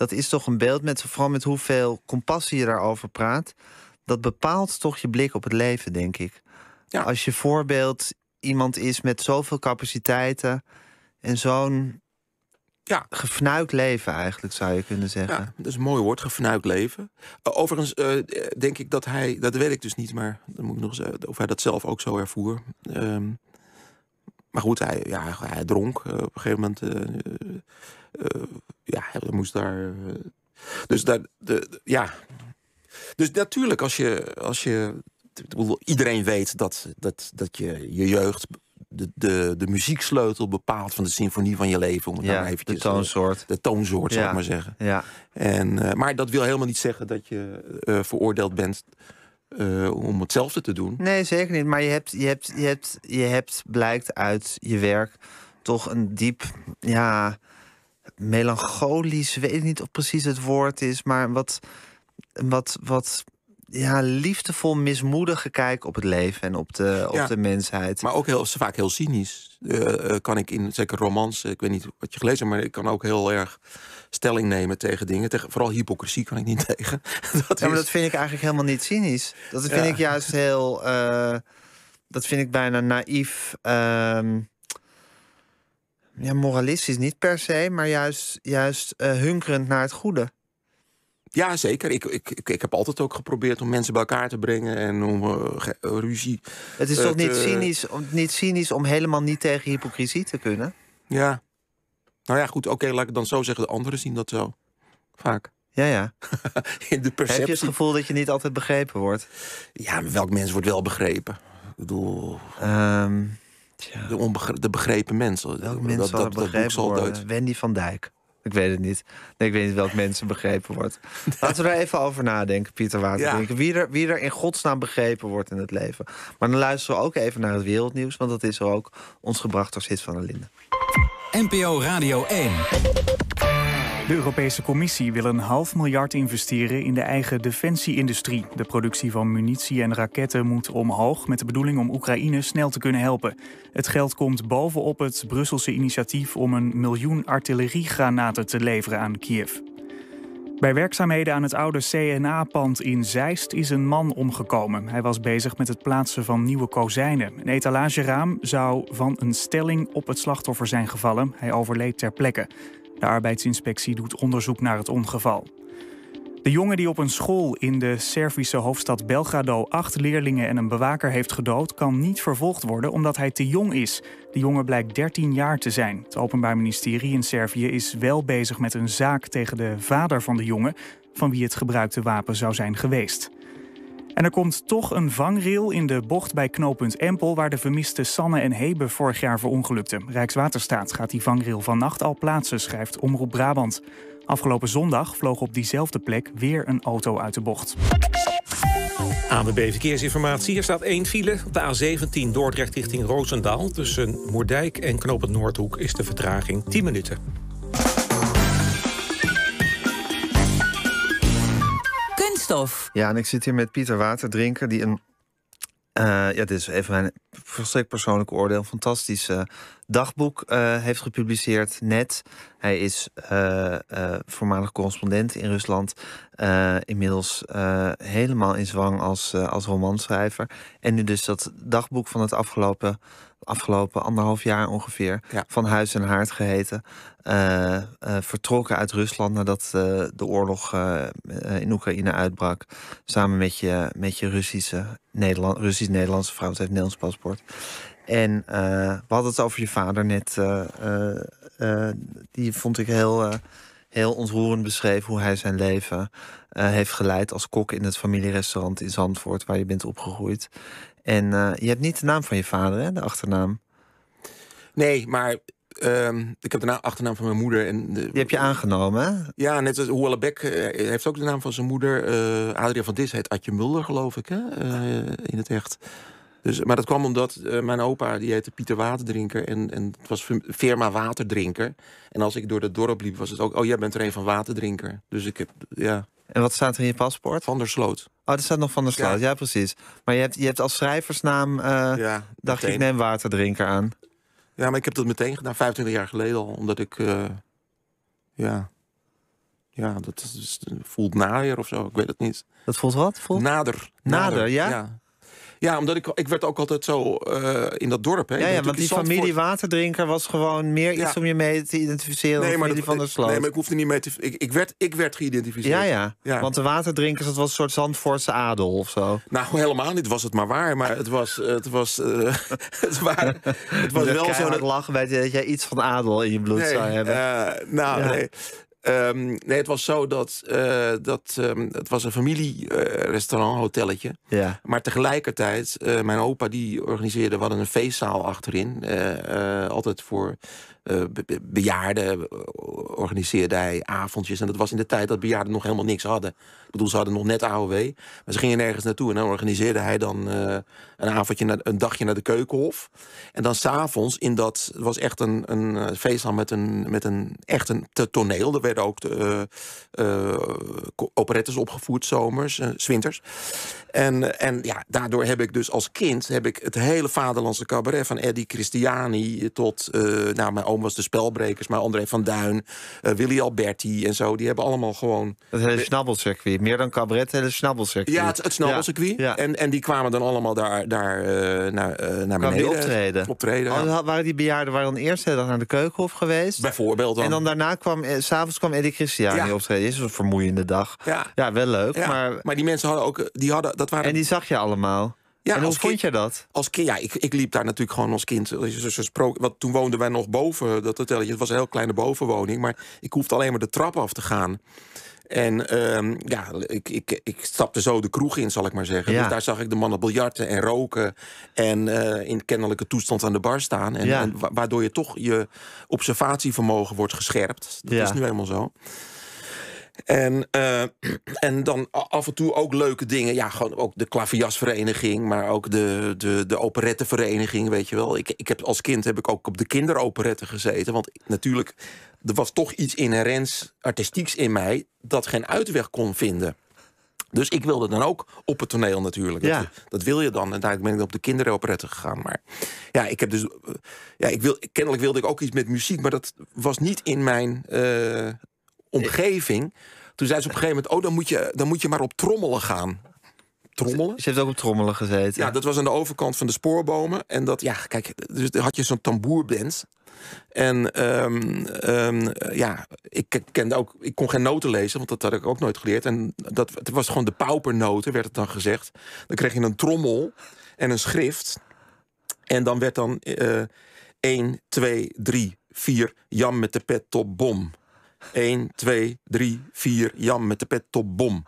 Dat is toch een beeld met, vooral met hoeveel compassie je daarover praat. Dat bepaalt toch je blik op het leven, denk ik. Ja. Als je voorbeeld iemand is met zoveel capaciteiten en zo'n ja. gefnuikt leven, eigenlijk zou je kunnen zeggen. Ja, dat is een mooi woord, gefnuikt leven. Uh, overigens eh, denk ik dat hij, dat weet ik dus niet, maar dan moet ik nog eens, eh, of hij dat zelf ook zo ervoer. Ehm, maar goed, hij, ja, hij dronk eh, op een gegeven moment. Eh, eh, ja, hij moest daar. eh, Dus daar, de, de- ja. Dus natuurlijk, als je, als je iedereen weet dat, dat, dat je je jeugd de, de, de muzieksleutel bepaalt van de symfonie van je leven. Om het Ja, nou de eventjes, eh, toonsoort. De toonsoort, zou Ja. ik maar zeggen. Ja. En, eh, maar dat wil helemaal niet zeggen dat je eh, veroordeeld bent eh, om hetzelfde te doen. Nee, zeker niet. Maar je hebt, je hebt, je hebt, je hebt blijkt uit je werk toch een diep, ja, melancholisch, weet ik niet of precies het woord is, maar wat, wat, wat, ja, liefdevol mismoedige kijk op het leven en op de, op Ja. de mensheid. Maar ook heel, vaak heel cynisch. Eh, eh, kan ik in zeker romans, ik weet niet wat je gelezen hebt, maar ik kan ook heel erg stelling nemen tegen dingen. Tegen, vooral hypocrisie kan ik niet tegen. dat Ja, maar is- dat vind ik eigenlijk helemaal niet cynisch. Dat vind Ja. ik juist heel. eh, dat vind ik bijna naïef. ehm, ja, moralistisch niet per se, maar juist, juist eh, hunkerend naar het goede. Ja, zeker. Ik, ik, ik, ik heb altijd ook geprobeerd om mensen bij elkaar te brengen en om eh, eh, ruzie. Het is Het, toch niet, eh, cynisch, om, niet cynisch om helemaal niet tegen hypocrisie te kunnen? Ja. Nou ja, goed, oké, laat ik dan zo zeggen. De anderen zien dat zo. Vaak. Ja, ja. In de Heb je het perceptie. gevoel dat je niet altijd begrepen wordt? Ja, maar welk mens wordt wel begrepen? Ik bedoel, Ehm tja, de, onbegre- de begrepen mensen. welke dat, mensen dat, dat, begrepen worden? dood. Wendy van Dijk. Ik weet het niet. Nee, ik weet niet welk mensen begrepen wordt. Laten we daar even over nadenken, Pieter Waterdrinker. Wie, er, wie er in godsnaam begrepen wordt in het leven. Maar dan luisteren we ook even naar het wereldnieuws... want dat is er ook ons gebracht door Sid van der Linden. NPO Radio 1. De Europese Commissie wil een half miljard investeren in de eigen defensieindustrie. De productie van munitie en raketten moet omhoog met de bedoeling om Oekraïne snel te kunnen helpen. Het geld komt bovenop het Brusselse initiatief om een miljoen artilleriegranaten te leveren aan Kiev. Bij werkzaamheden aan het oude CNA-pand in Zeist is een man omgekomen. Hij was bezig met het plaatsen van nieuwe kozijnen. Een etalageraam zou van een stelling op het slachtoffer zijn gevallen. Hij overleed ter plekke. De arbeidsinspectie doet onderzoek naar het ongeval. De jongen die op een school in de Servische hoofdstad Belgrado acht leerlingen en een bewaker heeft gedood, kan niet vervolgd worden omdat hij te jong is. De jongen blijkt 13 jaar te zijn. Het Openbaar Ministerie in Servië is wel bezig met een zaak tegen de vader van de jongen, van wie het gebruikte wapen zou zijn geweest. En er komt toch een vangrail in de bocht bij knooppunt Empel... waar de vermiste Sanne en Hebe vorig jaar verongelukten. Rijkswaterstaat gaat die vangrail vannacht al plaatsen, schrijft Omroep Brabant. Afgelopen zondag vloog op diezelfde plek weer een auto uit de bocht. ANWB Verkeersinformatie. Er staat één file op de A17 Dordrecht richting Roosendaal. Tussen Moerdijk en Knoop het Noordhoek is de vertraging 10 minuten. Ja, en ik zit hier met Pieter Waterdrinker, die een. eh, ja, dit is even mijn volstrekt persoonlijke oordeel. Fantastisch eh, dagboek eh, heeft gepubliceerd net. Hij is eh, eh, voormalig correspondent in Rusland. inmiddels helemaal in zwang als, als romanschrijver. En nu dus dat dagboek van het afgelopen, afgelopen anderhalf jaar ongeveer. Ja. Van Huis en Haard geheten. eh, eh, vertrokken uit Rusland nadat de oorlog in Oekraïne uitbrak. Samen met je, met je Russische, Nederland, Russisch-Nederlandse vrouw. Ze heeft Nederlands paspoort. En eh, we hadden het over je vader net. eh, eh, die vond ik heel, heel ontroerend beschreven hoe hij zijn leven heeft geleid als kok in het familierestaurant in Zandvoort, waar je bent opgegroeid. En je hebt niet de naam van je vader, hè? De achternaam. Nee, maar ehm, ik heb de na- achternaam van mijn moeder. En de, Die heb je aangenomen, hè? Ja, net als Hoelle Beck heeft ook de naam van zijn moeder. Eh Adria van Dis heet Adje Mulder, geloof ik, hè? in het echt. Dus, maar dat kwam omdat eh, mijn opa, die heette Pieter Waterdrinker. En, en het was fir- firma Waterdrinker. En als ik door het dorp liep, was het ook... Oh, jij bent er een van Waterdrinker. Dus ik heb, ja, En wat staat er in je paspoort? Van der Sloot. Oh, er staat nog van der Sloot. Ja, Ja. precies. Maar je hebt, je hebt als schrijversnaam, eh, ja, dacht ik neem waterdrinker aan. Ja, maar ik heb dat meteen gedaan, 25 jaar geleden al. Omdat ik, eh, ja... Ja, dat is, voelt nader of zo. Ik weet het niet. Dat voelt wat? Voelt? Nader. Nader, ja? ja? Ja, omdat ik, ik werd ook altijd zo eh, in dat dorp. Hè. Ja, want die familie waterdrinker was gewoon meer iets Ja. om je mee te identificeren Nee, maar, dat, van der Sloot. nee, maar ik hoefde niet mee te... Ik, ik, werd, ik werd geïdentificeerd. ja, ja, Ja. Want de waterdrinkers, dat was een soort Zandvoortse adel of zo. Nou, helemaal niet was het maar waar. Maar het was... Het was, eh, het waren, het was wel zo... dat lachen bij dat jij iets van adel in je bloed zou hebben. eh, nou, nee. Ehm, nee, het was zo dat, eh, dat ehm, het was een familierestaurant, hotelletje. Ja. Maar tegelijkertijd, eh, mijn opa die organiseerde, we hadden een feestzaal achterin. eh, eh, altijd voor eh, be- be- bejaarden eh, organiseerde hij avondjes. En dat was in de tijd dat bejaarden nog helemaal niks hadden. Ik bedoel, ze hadden nog net AOW. Maar ze gingen nergens naartoe. En dan organiseerde hij dan eh, een avondje, naar, een dagje naar de Keukenhof. En dan s'avonds in dat, was echt een, een feestzaal met een, met een echt een toneel. Er werden ook co- operettes opgevoerd, zomers, eh, 's winters. En, en ja, daardoor heb ik dus als kind heb ik het hele vaderlandse cabaret van Eddie Christiani tot, eh, nou, mijn oom was de Spelbrekers, maar André van Duin, eh, Willy Alberti en zo, die hebben allemaal gewoon Het hele snabbelcircuit. Meer dan cabaret, het hele snabbelcircuit. ja, het, het snabbelcircuit. Ja. En, en die kwamen dan allemaal daar, daar eh, naar, eh, naar beneden. optreden? Optreden, Oh, ja. waren die bejaarden waren dan eerst naar de keukenhof geweest. Bijvoorbeeld dan. En dan daarna kwam, eh, s'avonds kwam Eddie Christiani optreden. Is een vermoeiende dag. ja. Ja, wel leuk. Maar, maar die mensen hadden ook, eh, die hadden, dat waren en die zag je allemaal. Ja, en hoe als vond kind- je dat? Als kind, ja, ik, ik liep daar natuurlijk gewoon als kind. Sprook- Want toen woonden wij nog boven dat hotelletje. Het was een heel kleine bovenwoning. Maar ik hoefde alleen maar de trap af te gaan. En ehm, ja, ik, ik, ik stapte zo de kroeg in, zal ik maar zeggen. Ja. Dus daar zag ik de mannen biljarten en roken. En eh, in kennelijke toestand aan de bar staan. En, Ja. en wa- waardoor je toch je observatievermogen wordt gescherpt. Dat Ja. is nu helemaal zo. En, eh, en dan af en toe ook leuke dingen. Ja, gewoon ook de klaviasvereniging, maar ook de, de, de operettenvereniging, weet je wel. Ik, ik heb, als kind heb ik ook op de kinderoperetten gezeten. Want natuurlijk, er was toch iets inherents artistieks in mij... dat geen uitweg kon vinden. Dus ik wilde dan ook op het toneel natuurlijk. Ja. Dat, dat wil je dan. En daar ben ik op de kinderoperetten gegaan. Maar ja, ik heb dus. eh, Ja, ik wil, kennelijk wilde ik ook iets met muziek, maar dat was niet in mijn eh, omgeving. Toen zei ze op een gegeven moment: Oh, dan moet je, dan moet je maar op trommelen gaan. Trommelen? Ze heeft ook op trommelen gezeten. Ja, dat was aan de overkant van de spoorbomen. En dat, ja, kijk, dus had je zo'n tamboerband. En ehm, ehm, ja, ik kende ook, ik kon geen noten lezen, want dat had ik ook nooit geleerd. En dat het was gewoon de paupernoten, werd het dan gezegd. Dan kreeg je een trommel en een schrift. En dan werd dan eh 1, 2, 3, 4, Jan met de pet op bom. 1, 2, 3, 4, Jan met de pet op bom.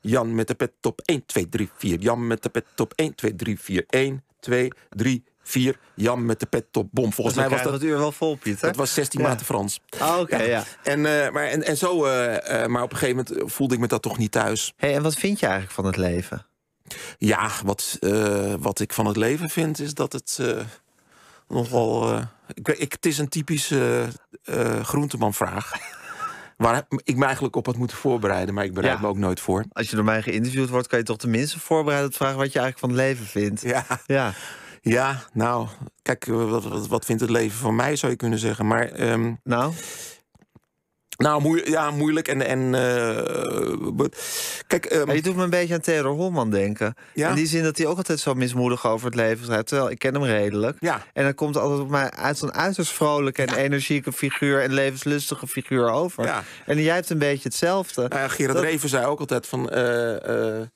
Jan met de pet op 1, 2, 3, 4. Jan met de pet op 1, 2, 3, 4. 1, 2, 3, 4. Jan met de pet op bom. Volgens mij was dat, het uur wel vol, Pieter. dat was 16 Ja. maanden Frans. Ah, Oké, ja. En, eh, maar, en, en zo, eh, maar op een gegeven moment voelde ik me dat toch niet thuis. Hey, en wat vind je eigenlijk van het leven? Ja, wat, wat ik van het leven vind, is dat het nogal. ik, ik, het is een typische groentemanvraag. Waar ik me eigenlijk op had moeten voorbereiden, maar ik bereid Ja. me ook nooit voor. Als je door mij geïnterviewd wordt, kan je toch tenminste voorbereidend vragen wat je eigenlijk van het leven vindt. Ja, Ja. ja nou, kijk, eh, wat, wat, wat vindt het leven van mij, zou je kunnen zeggen. Maar ehm, Nou, nou, moe- ja, moeilijk. En, en eh, kijk, ehm, je doet me een beetje aan Theodor Holman denken. Ja? In die zin dat hij ook altijd zo mismoedig over het leven schrijft. Terwijl ik ken hem redelijk. ja, En dan komt altijd op mij uit zo'n uiterst vrolijke en energieke figuur en levenslustige figuur over. Ja. En jij hebt een beetje hetzelfde. Nou ja, Gerard Dat- Reven zei ook altijd van... eh, eh,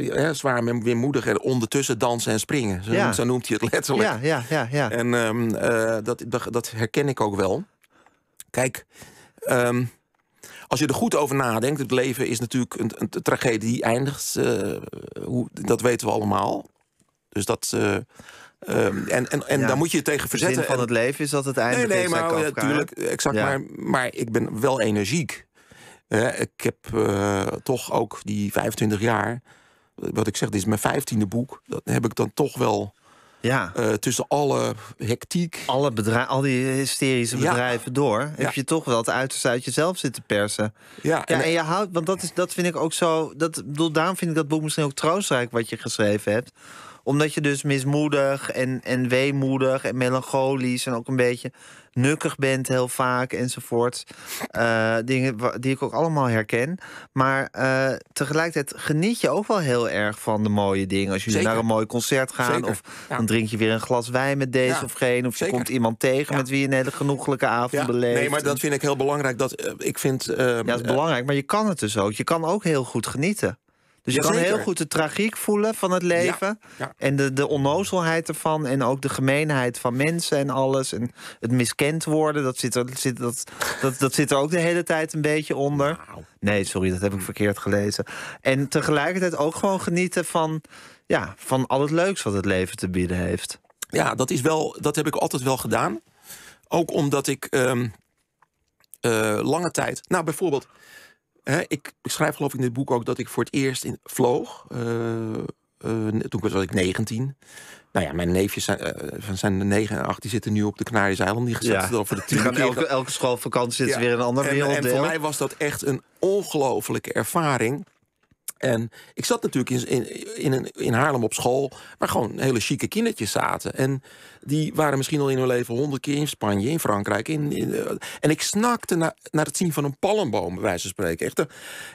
ja, zwaar en weermoedig en ondertussen dansen en springen. Zo, Ja. noemt, zo noemt hij het letterlijk. Ja, ja, ja, ja. En ehm, eh, dat, dat herken ik ook wel. Kijk, ehm, als je er goed over nadenkt... het leven is natuurlijk een, een tragedie die eindigt. eh, hoe, dat weten we allemaal. Dus dat... eh, ehm, en en, en Ja. daar moet je je tegen De verzetten. zin van En- het leven is dat het einde Nee, nee, maar natuurlijk, exact. Ja. Maar, maar ik ben wel energiek. Eh, ik heb eh, toch ook die 25 jaar. Wat ik zeg, dit is mijn vijftiende boek. Dat heb ik dan toch wel Ja. eh, tussen alle hectiek. Alle bedrijven, al die hysterische Ja. bedrijven door, Ja. heb je toch wel het uiterste uit jezelf zitten persen. Ja, Ja, en, en je houdt, want dat, is, dat vind ik ook zo. Dat, bedoel, daarom vind ik dat boek misschien ook troostrijk wat je geschreven hebt. Omdat je dus mismoedig en, en weemoedig en melancholisch en ook een beetje nukkig bent heel vaak enzovoort. Eh, dingen die ik ook allemaal herken. Maar eh, tegelijkertijd geniet je ook wel heel erg van de mooie dingen. Als jullie Zeker. naar een mooi concert gaan Zeker, of ja. dan drink je weer een glas wijn met deze Ja, of geen. Of je komt iemand tegen Ja. met wie je een hele genoeglijke avond beleeft. nee, maar dat vind ik heel belangrijk. Dat, eh, ik vind, ehm, Ja, dat is belangrijk, maar je kan het dus ook. Je kan ook heel goed genieten. Dus je kan heel goed de tragiek voelen van het leven. ja. En de, de onnozelheid ervan. En ook de gemeenheid van mensen en alles. En het miskend worden, dat zit, er, zit, dat, dat, dat zit er ook de hele tijd een beetje onder. Nee, sorry, dat heb ik verkeerd gelezen. En tegelijkertijd ook gewoon genieten van, ja, van al het leuks wat het leven te bieden heeft. Ja, dat, is wel, dat heb ik altijd wel gedaan. Ook omdat ik ehm, eh, lange tijd... Nou, bijvoorbeeld... Hè, ik beschrijf geloof ik in dit boek ook dat ik voor het eerst in, vloog. eh, eh, toen was ik 19. Nou ja, mijn neefjes zijn, eh, van zijn 9 en 8. Die zitten nu op de Canarische eilanden. Die Ja. zitten al voor de keer. elke, elke schoolvakantie Ja. weer in een ander en, en werelddeel. voor mij was dat echt een ongelofelijke ervaring. En ik zat natuurlijk in, in, in, een- in Haarlem op school... waar gewoon hele chique kindertjes zaten. En die waren misschien al in hun leven honderd keer in Spanje, in Frankrijk. In, in, eh, en ik snakte naar, naar het zien van een palmboom, bij wijze van spreken. Echt, eh,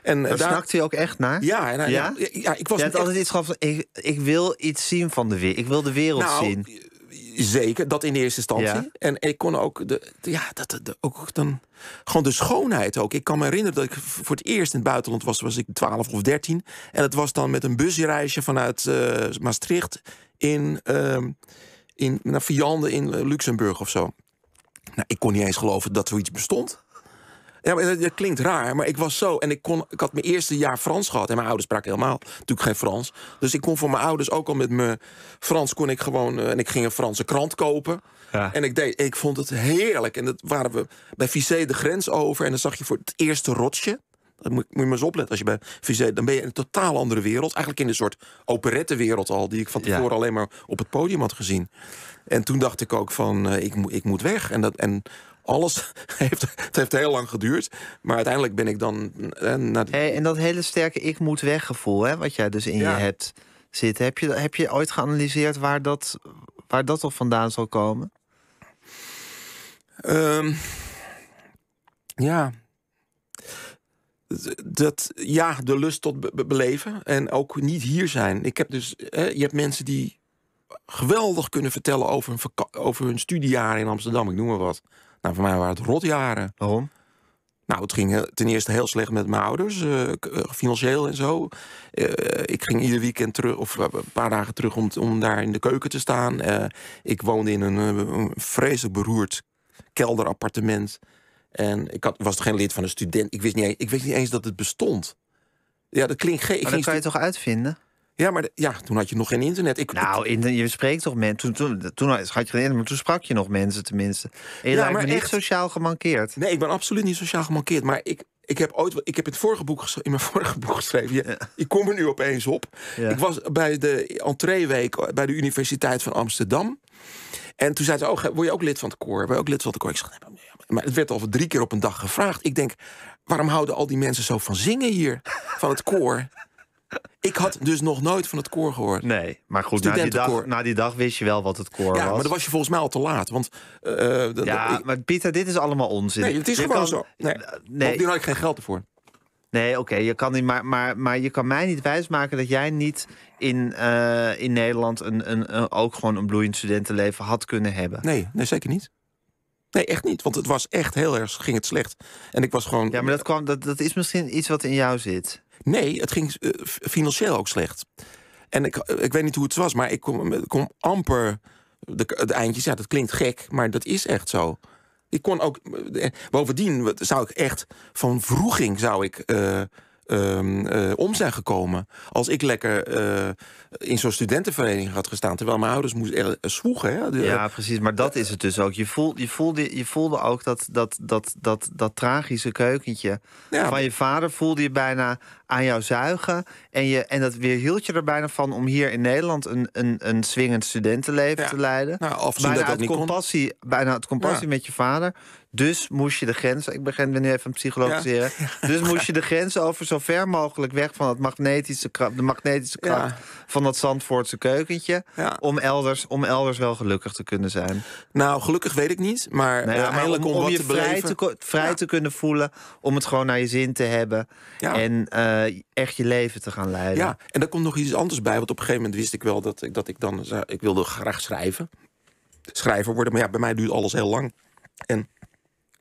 en, eh, Daar daar, snakt hij ook echt naar? ja, en, Ja? ja? Ja, ik was Je hebt echt- altijd iets gehad van, ik, ik wil iets zien van de wereld. Ik wil de wereld nou, zien. Zeker, dat in eerste instantie. Ja. En ik kon ook, de, de- ja, dat, dat- ook dan, gewoon de schoonheid ook. Ik kan me herinneren dat ik voor het eerst in het buitenland was, was ik 12 of 13. En het was dan met een busreisje vanuit eh, Maastricht in, ehm, in, naar Vianden in eh, Luxemburg of zo. Nou, ik kon niet eens geloven dat zoiets bestond. Ja, maar dat, klinkt raar, maar ik was zo. En ik, kon, ik had mijn eerste jaar Frans gehad. En mijn ouders spraken helemaal natuurlijk geen Frans. Dus ik kon voor mijn ouders ook al met mijn Frans kon ik gewoon. eh, en ik ging een Franse krant kopen. Ja. En ik, deed, ik vond het heerlijk. En dat waren we bij Vizé de grens over. En dan zag je voor het eerste rotsje. Dat moet, moet je maar eens opletten. Als je bij Vizé, dan ben je in een totaal andere wereld. Eigenlijk in een soort operettewereld al. Die ik van Ja. tevoren alleen maar op het podium had gezien. En toen dacht ik ook van, eh, ik, moet- ik moet weg. En, dat, en alles heeft, het heeft heel lang geduurd. Maar uiteindelijk ben ik dan eh, Hey, en dat hele sterke ik moet weg gevoel, hè, wat jij dus in Ja. je hebt zitten. Heb je, heb je ooit geanalyseerd waar dat, waar dat toch vandaan zal komen? Ehm, ja. Dat, ja, de lust tot be- be- beleven. En ook niet hier zijn. Ik heb dus, je hebt mensen die geweldig kunnen vertellen over hun, over hun studiejaren in Amsterdam. Ik noem maar wat. Nou, voor mij waren het rotjaren. Waarom? Nou, het ging eh, ten eerste heel slecht met mijn ouders, eh, eh, financieel en zo. Ik ging ieder weekend terug, of een paar dagen terug, om, om daar in de keuken te staan. Ik woonde in een, een vreselijk beroerd kelderappartement. En ik had, was geen lid van een student. Ik wist niet, eens- ik wist niet eens dat het bestond. Ja, dat klinkt geen. ik Maar dat kan je toch uitvinden? Ja, maar de- ja, toen had je nog geen internet. Ik, Nou, in je spreekt toch mensen. Toen, toen, toen had je geen internet, maar toen sprak je nog mensen tenminste. En je Ja, maar niet echt. sociaal gemankeerd. Nee, ik ben absoluut niet sociaal gemankeerd. Maar ik, ik heb ooit. Ik heb het vorige boek in mijn vorige boek geschreven. Je, Ik kom er nu opeens op. Ja. Ik was bij de entreeweek bij de Universiteit van Amsterdam. En toen zei ze: Oh, word je ook lid van het koor? Word je ook lid van het koor? Ik nee, maar- Maar het werd al drie keer op een dag gevraagd. Ik denk: waarom houden al die mensen zo van zingen hier? Van het koor? Ik had dus nog nooit van het koor gehoord. Nee, maar goed, na die, dag, na die dag wist je wel wat het koor Ja, was. maar dan was je volgens mij al te laat. Want eh, dat- ja, ik- maar Pieter, dit is allemaal onzin. nee, het is Je gewoon kan- zo. Nee, Nee, Want nu had ik geen geld ervoor. Nee, oké, je kan niet, maar, maar, maar je kan mij niet wijsmaken dat jij niet in, eh, in Nederland een, een, een- ook gewoon een bloeiend studentenleven had kunnen hebben. Nee, nee, zeker niet. Nee, echt niet. Want het was echt heel erg, ging het slecht. En ik was gewoon... Ja, maar dat, kwam, dat, dat is misschien iets wat in jou zit. Nee, het ging eh, financieel ook slecht. En ik, eh, ik weet niet hoe het was, maar ik kom, ik kom amper... De, de eindjes, ja, dat klinkt gek, maar dat is echt zo. Ik kon ook... eh, Bovendien zou ik echt van vroeging zou ik... eh, ehm, eh, om zijn gekomen. Als ik lekker eh, in zo'n studentenvereniging had gestaan... terwijl mijn ouders moesten eh, zwoegen. Hè? De- Ja, precies. Maar dat is het dus ook. Je, voel, je, voelde, je voelde ook dat, dat, dat, dat, dat tragische keukentje Ja. van je vader... voelde je bijna aan jou zuigen. En, je, en dat weerhield je er bijna van om hier in Nederland... een, een, een swingend studentenleven Ja. te leiden. Nou, afgezien bijna dat dat uit niet kon. compassie, Bijna uit compassie Ja. met je vader. Dus moest je de grens... Ik begin ben nu even aan het psychologiseren. Dus moest je de grens over zo ver mogelijk weg... van het magnetische, kra- de magnetische kracht van dat Zandvoortse keukentje... Om, elders, om elders wel gelukkig te kunnen zijn. Nou, gelukkig weet ik niet. Maar, Nou eh, eindelijk om, om, je te vrij, te, vrij te kunnen voelen, om het gewoon naar je zin te hebben en eh, echt je leven te gaan leiden. Ja, en daar komt nog iets anders bij. Want op een gegeven moment wist ik wel dat ik, dat ik dan... zou- Ik wilde graag schrijven. Schrijver worden. Maar ja, bij mij duurt alles heel lang. En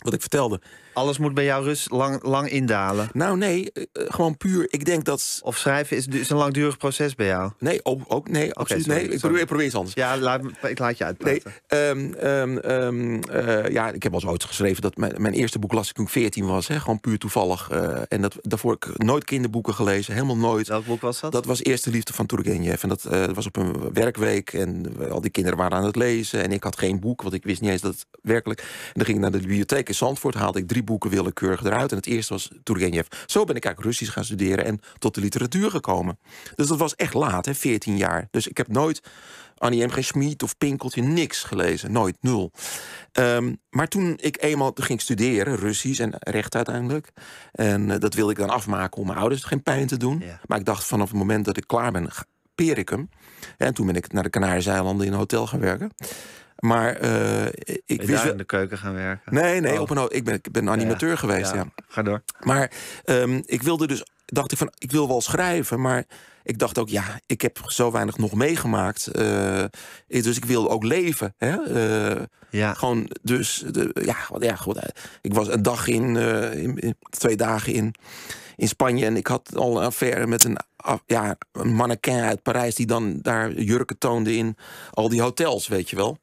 wat ik vertelde. Alles moet bij jou rust lang, lang indalen. Nou, nee, eh, eh, gewoon puur. Ik denk dat. Of schrijven is, een langdurig proces bij jou. Nee, ook, ook nee, absoluut sorry, nee. Ik probeer, ik probeer iets anders. Ja, laat, ik laat je Nee, uitpraten. ehm, ehm, ehm, eh, ja, ik heb al eens ooit geschreven dat mijn, mijn eerste boek las ik toen ik 14 was. Hè, gewoon puur toevallig. en dat, daarvoor heb ik nooit kinderboeken gelezen, helemaal nooit. Welk boek was dat? Dat was Eerste Liefde van Turgenev. En dat was op een werkweek. En al die kinderen waren aan het lezen. En ik had geen boek, want ik wist niet eens dat het werkelijk... En dan ging ik naar de bibliotheek in Zandvoort. Haalde ik drie boeken willekeurig eruit. En het eerste was Turgenev. Zo ben ik eigenlijk Russisch gaan studeren. En tot de literatuur gekomen. Dus dat was echt laat, hè, 14 jaar. Dus ik heb nooit Annie M. G. Schmid of Pinkeltje niks gelezen. Nooit, nul. Ehm, maar toen ik eenmaal ging studeren, Russisch en recht uiteindelijk. En eh, dat wilde ik dan afmaken om mijn ouders geen pijn te doen. Ja. Maar ik dacht vanaf het moment dat ik klaar ben, peer ik hem. En toen ben ik naar de Canarische-eilanden in een hotel gaan werken. Maar eh, ik Ben wist wel... in de keuken gaan werken? Nee, nee, Oh. op een, ik, ben, ik ben animateur geweest, ja. Ga door. Maar ehm, ik wilde dus, dacht ik van, ik wil wel schrijven, maar ik dacht ook, ja, ik heb zo weinig nog meegemaakt. eh, dus ik wil ook leven. Hè? eh, Ja. Gewoon, dus, de, ja, wat, ja, goed. Ik was een dag in, in, in- twee dagen in, in Spanje en ik had al een affaire met een, ja, een mannequin uit Parijs die dan daar jurken toonde in al die hotels, weet je wel.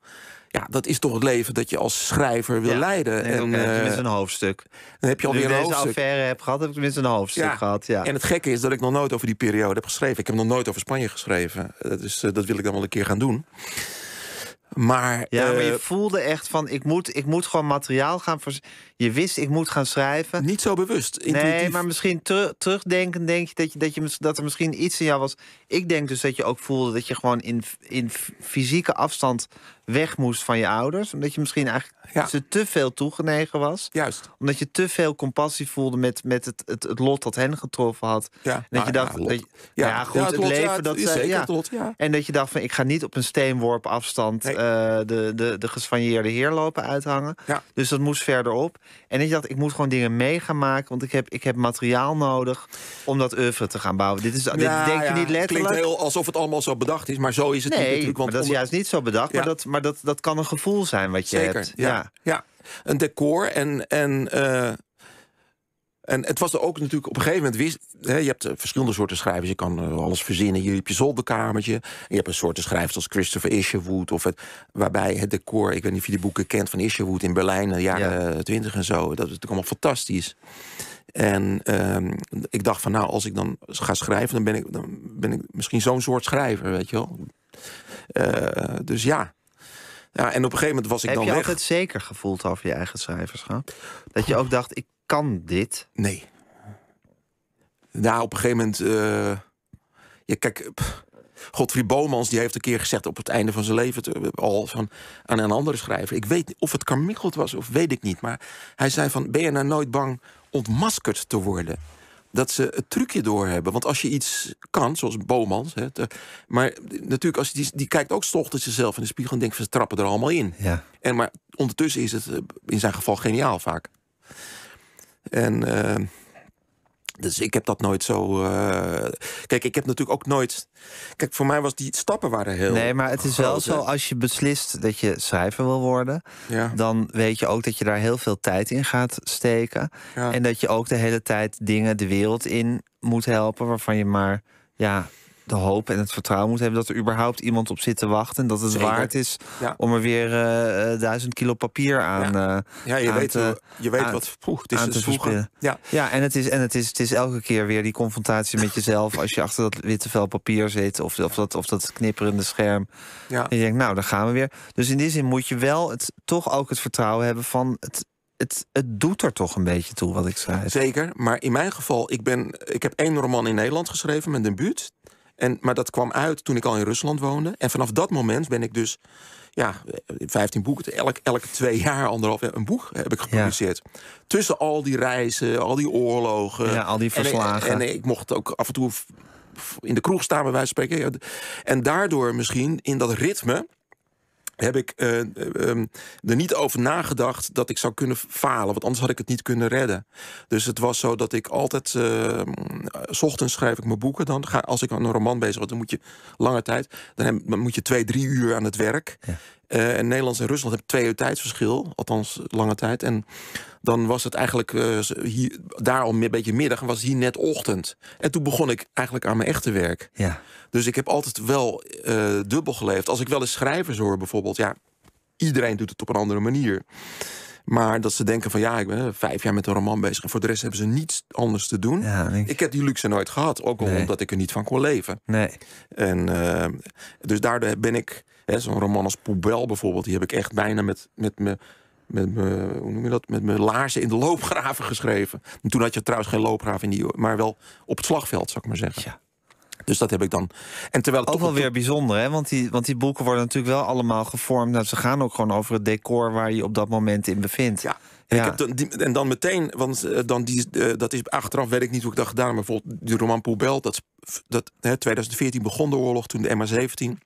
Ja, dat is toch het leven dat je als schrijver wil Ja. leiden. En eh, tenminste een hoofdstuk. dan heb je alweer een deze hoofdstuk. affaire heb gehad, heb ik tenminste een hoofdstuk gehad. Ja. En het gekke is dat ik nog nooit over die periode heb geschreven. Ik heb nog nooit over Spanje geschreven. Eh, Dus eh, dat wil ik dan wel een keer gaan doen. Maar, Ja, maar eh, je voelde echt van, ik moet, ik moet gewoon materiaal gaan... vers- Je wist, ik moet gaan schrijven. niet zo bewust. Nee, intuïtief. maar misschien teru- terugdenken denk je dat, je, dat je dat er misschien iets in jou was. Ik denk dus dat je ook voelde dat je gewoon in, in fysieke afstand weg moest van je ouders. Omdat je misschien eigenlijk Ja. ze te veel toegenegen was. Juist. Omdat je te veel compassie voelde met, met het, het, het lot dat hen getroffen had. Ja, En dat nou je ja, dacht, lot. dat je- Ja, ja, goed, ja, het, het lot, ja, leven dat is ze- zeker ja. het lot, ja. En dat je dacht van, ik ga niet op een steenworp afstand Nee. eh, de, de, de gesvanjeerde heer lopen uithangen. Ja. Dus dat moest verderop. En ik dacht, ik moet gewoon dingen mee gaan maken, want ik heb, ik heb materiaal nodig om dat oeuvre te gaan bouwen. Dit, is, dit Ja, denk je niet Het klinkt letterlijk. heel alsof het allemaal zo bedacht is. Maar zo is het niet natuurlijk. maar Want dat is juist niet zo bedacht. Maar, dat, maar dat, dat kan een gevoel zijn wat je Zeker, hebt. ja. ja. Een decor en... en eh, en het was er ook natuurlijk op een gegeven moment wist. Hè, je hebt eh, verschillende soorten schrijvers. Je kan eh, alles verzinnen. Je hebt je zolderkamertje. En je hebt een soorten schrijvers als Christopher Isherwood. Of het, waarbij het decor. Ik weet niet of je die boeken kent van Isherwood in Berlijn. in De jaren twintig en zo. Dat is natuurlijk allemaal fantastisch. En ehm, ik dacht van nou, als ik dan ga schrijven, dan ben ik, dan ben ik misschien zo'n soort schrijver, weet je wel. Eh, dus ja. ja. En op een gegeven moment was ik Heb dan je weg. altijd zeker gevoeld over je eigen schrijverschap? Dat je ook dacht, ik kan dit. Nee. Nou, op een gegeven moment. eh ja, kijk. pff, Godfried Bomans die heeft een keer gezegd op het einde van zijn leven te- al van, aan een andere schrijver. Ik weet of het Carmichael was of weet ik niet. Maar hij zei van ben je nou nooit bang ontmaskerd te worden? Dat ze het trucje doorhebben. Want als je iets kan, zoals Bomans. Hè, te- maar natuurlijk, als die, die kijkt ook stochtend zichzelf in de spiegel en denkt van ze trappen er allemaal in. Ja. En maar ondertussen is het eh, in zijn geval geniaal vaak. En eh, dus ik heb dat nooit zo. eh, Kijk, ik heb natuurlijk ook nooit. Kijk, voor mij was die stappen waren heel. Nee, maar het is wel groot, zo, als je beslist dat je schrijver wil worden... Ja, dan weet je ook dat je daar heel veel tijd in gaat steken. ja. En dat je ook de hele tijd dingen de wereld in moet helpen... waarvan je maar ja, de hoop en het vertrouwen moet hebben... dat er überhaupt iemand op zit te wachten... en dat het Zeker. waard is Ja. om er weer eh, eh, duizend kilo papier aan... eh, ja, je aan weet, te- je weet aan- wat. Poeh, het is aan dus te vroeger. verspillen. Ja, Ja, en, het is, en het, is, het is elke keer weer die confrontatie met jezelf... als je achter dat witte vel papier zit... of, of, dat, of dat knipperende scherm. ja. En je denkt, nou, daar gaan we weer. Dus in die zin moet je wel het, toch ook het vertrouwen hebben van... Het, het, het doet er toch een beetje toe wat ik schrijf. Zeker. Maar in mijn geval, ik, ben, ik heb één roman in Nederland geschreven met een buurt. En, maar dat kwam uit toen ik al in Rusland woonde. En vanaf dat moment ben ik dus, ja, 15 boeken, elk, elke twee jaar, anderhalf jaar, een boek heb ik gepubliceerd. Tussen al die reizen, al die oorlogen. Ja, al die En ik- verslagen. En, ik mocht ook af en toe in de kroeg staan, bij wijze van spreken. En daardoor misschien in dat ritme heb ik eh, ehm, er niet over nagedacht dat ik zou kunnen falen. Want anders had ik het niet kunnen redden. Dus het was zo dat ik altijd... eh, s ochtends schrijf ik mijn boeken dan. Ga, als ik aan een roman bezig ben, dan moet je lange tijd... dan, heb- dan moet je twee, drie uur aan het werk. Eh, en Nederland en Rusland hebben twee uur tijdsverschil. Althans, lange tijd. En dan was het eigenlijk eh, hier, daar al een beetje middag... en was hier net ochtend. En toen begon ik eigenlijk aan mijn echte werk. Ja. Dus ik heb altijd wel eh, dubbel geleefd. Als ik wel eens schrijvers hoor bijvoorbeeld... ja, iedereen doet het op een andere manier. Maar dat ze denken van ja, ik ben eh, vijf jaar met een roman bezig... en voor de rest hebben ze niets anders te doen. Ja, ik. Ik heb die luxe nooit gehad. Ook al Nee. omdat ik er niet van kon leven. Nee. En eh, dus daardoor ben ik... hè, Zo'n roman als Poubel bijvoorbeeld... die heb ik echt bijna met... met me, met me, hoe noem je dat? Met mijn laarzen in de loopgraven geschreven. En toen had je trouwens geen loopgraaf in die, maar wel op het slagveld, zou ik maar zeggen. Ja. Dus dat heb ik dan. En terwijl Ook wel weer bijzonder, hè? Want die, want die boeken worden natuurlijk wel allemaal gevormd. Nou, ze gaan ook gewoon over het decor waar je op dat moment in bevindt. Ja. En, Ja. ik heb dan, die- en dan meteen, want eh, dan die, eh, dat is achteraf, weet ik niet hoe ik dat gedaan heb. Maar bijvoorbeeld die roman Poubel, dat, dat hè, 2014 begon de oorlog, toen de MH17.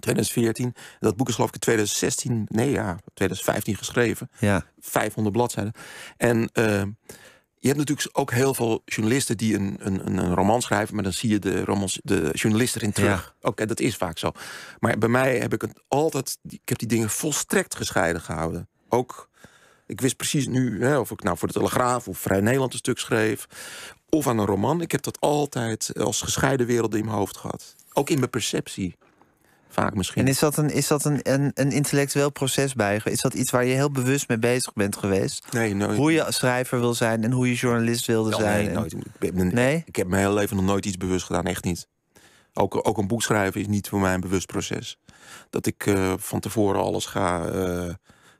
2014. Dat boek is geloof ik in 2016, nee ja, 2015 geschreven. Ja. 500 bladzijden. En eh, je hebt natuurlijk ook heel veel journalisten die een, een, een- roman schrijven, maar dan zie je de, romans, de journalist erin terug. Oké, dat is vaak zo. Maar bij mij heb ik het altijd, ik heb die dingen volstrekt gescheiden gehouden. Ook, ik wist precies nu, hè, of ik nou voor de Telegraaf of Vrij Nederland een stuk schreef, of aan een roman. Ik heb dat altijd als gescheiden werelden in mijn hoofd gehad. Ook in mijn perceptie. Vaak misschien. En is dat, een, is dat een, een, een intellectueel proces bij? Is dat iets waar je heel bewust mee bezig bent geweest? nee, nooit. Hoe je schrijver wil zijn en hoe je journalist wilde Ja, zijn? nee, en- nooit. Ik, ben, Nee? ik heb mijn hele leven nog nooit iets bewust gedaan, echt niet. Ook, ook een boek schrijven is niet voor mij een bewust proces. Dat ik eh, van tevoren alles ga eh,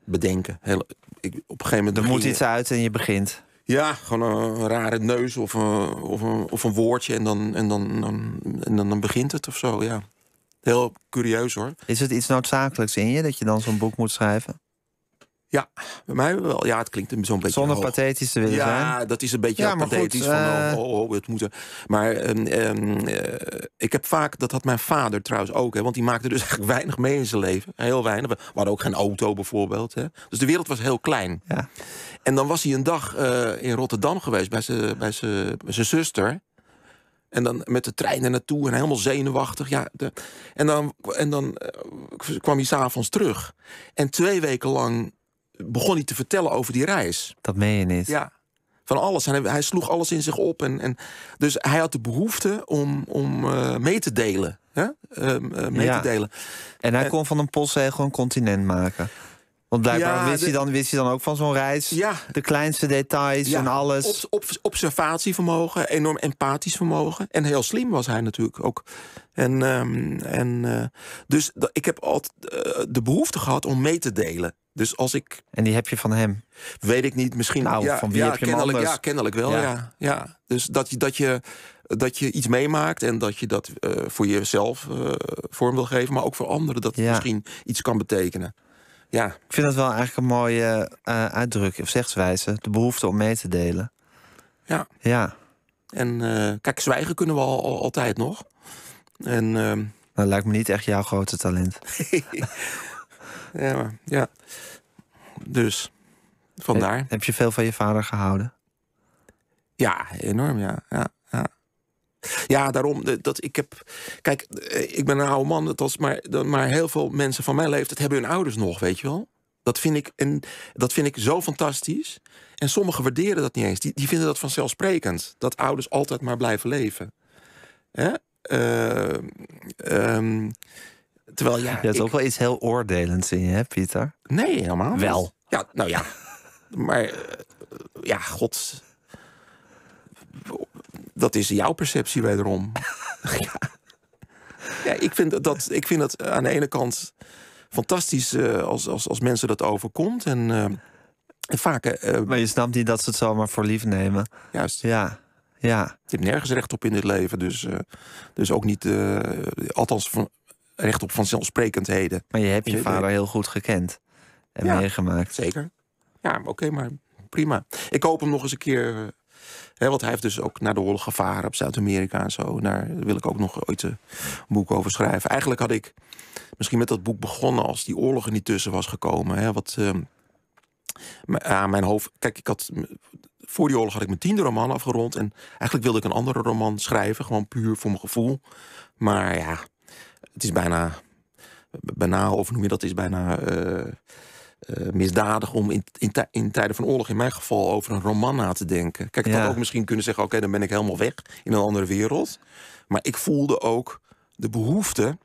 bedenken. Heel, ik, op een gegeven moment Er moet je- iets uit en je begint. Ja, gewoon een, rare neus of, een- of, een, of een woordje en, dan, en, dan, dan, en dan, dan begint het of zo, ja. Heel curieus hoor. Is het iets noodzakelijks in je dat je dan zo'n boek moet schrijven? Ja, bij mij wel. Ja, het klinkt een- zo'n beetje Zonder hoog. pathetisch te willen ja, zijn? dat is een beetje Ja, pathetisch. goed, van, eh, oh, oh, oh, het moet er- Maar ehm, ehm, eh, ik heb vaak, dat had mijn vader trouwens ook, hè, want die maakte dus eigenlijk weinig mee in zijn leven. Heel weinig. We hadden ook geen auto bijvoorbeeld. Hè. Dus de wereld was heel klein. Ja. En dan was hij een dag eh, in Rotterdam geweest bij zijn bij zijn- bij zijn zuster. En dan met de trein er naartoe en helemaal zenuwachtig. Ja, de, en dan, en dan eh, kwam hij s'avonds terug. En twee weken lang begon hij te vertellen over die reis. Dat meen je niet. Ja, van alles. En hij, hij sloeg alles in zich op. En, en, dus hij had de behoefte om, om eh, mee te delen. Hè? Ehm, eh, mee Ja. te delen. En hij kon van een postzegel een continent maken. Want blijkbaar Ja, wist, de- hij dan, wist hij dan ook van zo'n reis. Ja, De kleinste details ja en alles. Op, observatievermogen, enorm empathisch vermogen. En heel slim was hij natuurlijk ook. En, ehm, en, eh, dus ik heb altijd eh, de behoefte gehad om mee te delen. Dus als ik, En die heb je van hem. weet ik niet, misschien... Nou, ja, van wie ja, heb je hem kennelijk, anders? Ja, kennelijk wel, Ja. ja. ja, Dus dat je, dat, je, dat je iets meemaakt en dat je dat eh, voor jezelf vorm wil geven... maar ook voor anderen dat het Ja. misschien iets kan betekenen. Ja, Ik vind dat wel eigenlijk een mooie eh uitdrukking, of zegswijze. De behoefte om mee te delen. ja. Ja, En eh, kijk, zwijgen kunnen we al, al- altijd nog. En... ehm, dat lijkt me niet echt jouw grote talent. ja, maar, ja. Dus, vandaar. Heb je veel van je vader gehouden? Ja, enorm, ja. Ja, ja. daarom, eh, dat ik heb... Kijk, eh, ik ben een oude man, dat was maar, maar heel veel mensen van mijn leeftijd hebben hun ouders nog, weet je wel? Dat vind ik, en, dat vind ik zo fantastisch. En sommigen waarderen dat niet eens. Die, die vinden dat vanzelfsprekend. Dat ouders altijd maar blijven leven. Hè? Ehm, terwijl, ja... Je hebt ik- ook wel iets heel oordelends in je, hè, Pieter? Nee, helemaal niet. Wel. Ja, nou ja. Maar ja, god. Dat is jouw perceptie wederom. ja. ja, ik vind dat- ik vind dat aan de ene kant fantastisch eh, als, als, als mensen dat overkomt. En, eh, en vaak, eh, Maar je snapt niet dat ze het zomaar voor lief nemen. juist, je Ja, ja. hebt nergens recht op in dit leven. Dus, dus ook niet, althans, van, recht op vanzelfsprekendheden. Maar je hebt je vader heel goed gekend. En Ja. meegemaakt. Zeker. Ja, oké, maar prima. Ik hoop hem nog eens een keer Hè, want hij heeft dus ook naar de oorlog gevaren op Zuid-Amerika en zo. Daar wil ik ook nog ooit een boek over schrijven. Eigenlijk had ik misschien met dat boek begonnen als die oorlog er niet tussen was gekomen. Hè, wat ehm, aan mijn hoofd. Kijk, ik had voor die oorlog had ik mijn tiende roman afgerond. En eigenlijk wilde ik een andere roman schrijven, gewoon puur voor mijn gevoel. Maar ja, het is bijna, bijna of noem je dat, is bijna eh, eh, misdadig om in, in, tij- in tijden van oorlog, in mijn geval, over een roman na te denken. Kijk, ik Ja. had ook misschien kunnen zeggen: oké, dan ben ik helemaal weg in een andere wereld. Maar ik voelde ook de behoefte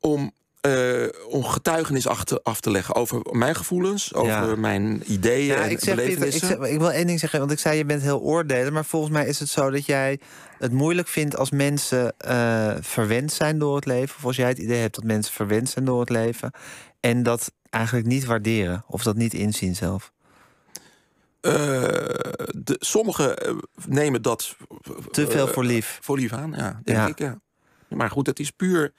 om. eh, om getuigenis achter, af te leggen over mijn gevoelens, over Ja. mijn ideeën Ja, en ik, zeg, ik, zeg, ik wil één ding zeggen, want ik zei je bent heel oordelen, maar volgens mij is het zo dat jij het moeilijk vindt als mensen eh, verwend zijn door het leven, of als jij het idee hebt dat mensen verwend zijn door het leven, en dat eigenlijk niet waarderen of dat niet inzien zelf. Eh, de, sommigen eh, nemen dat Te veel eh, voor lief. voor lief aan, ja, denk Ja. ik. Ja. Maar goed, het is puur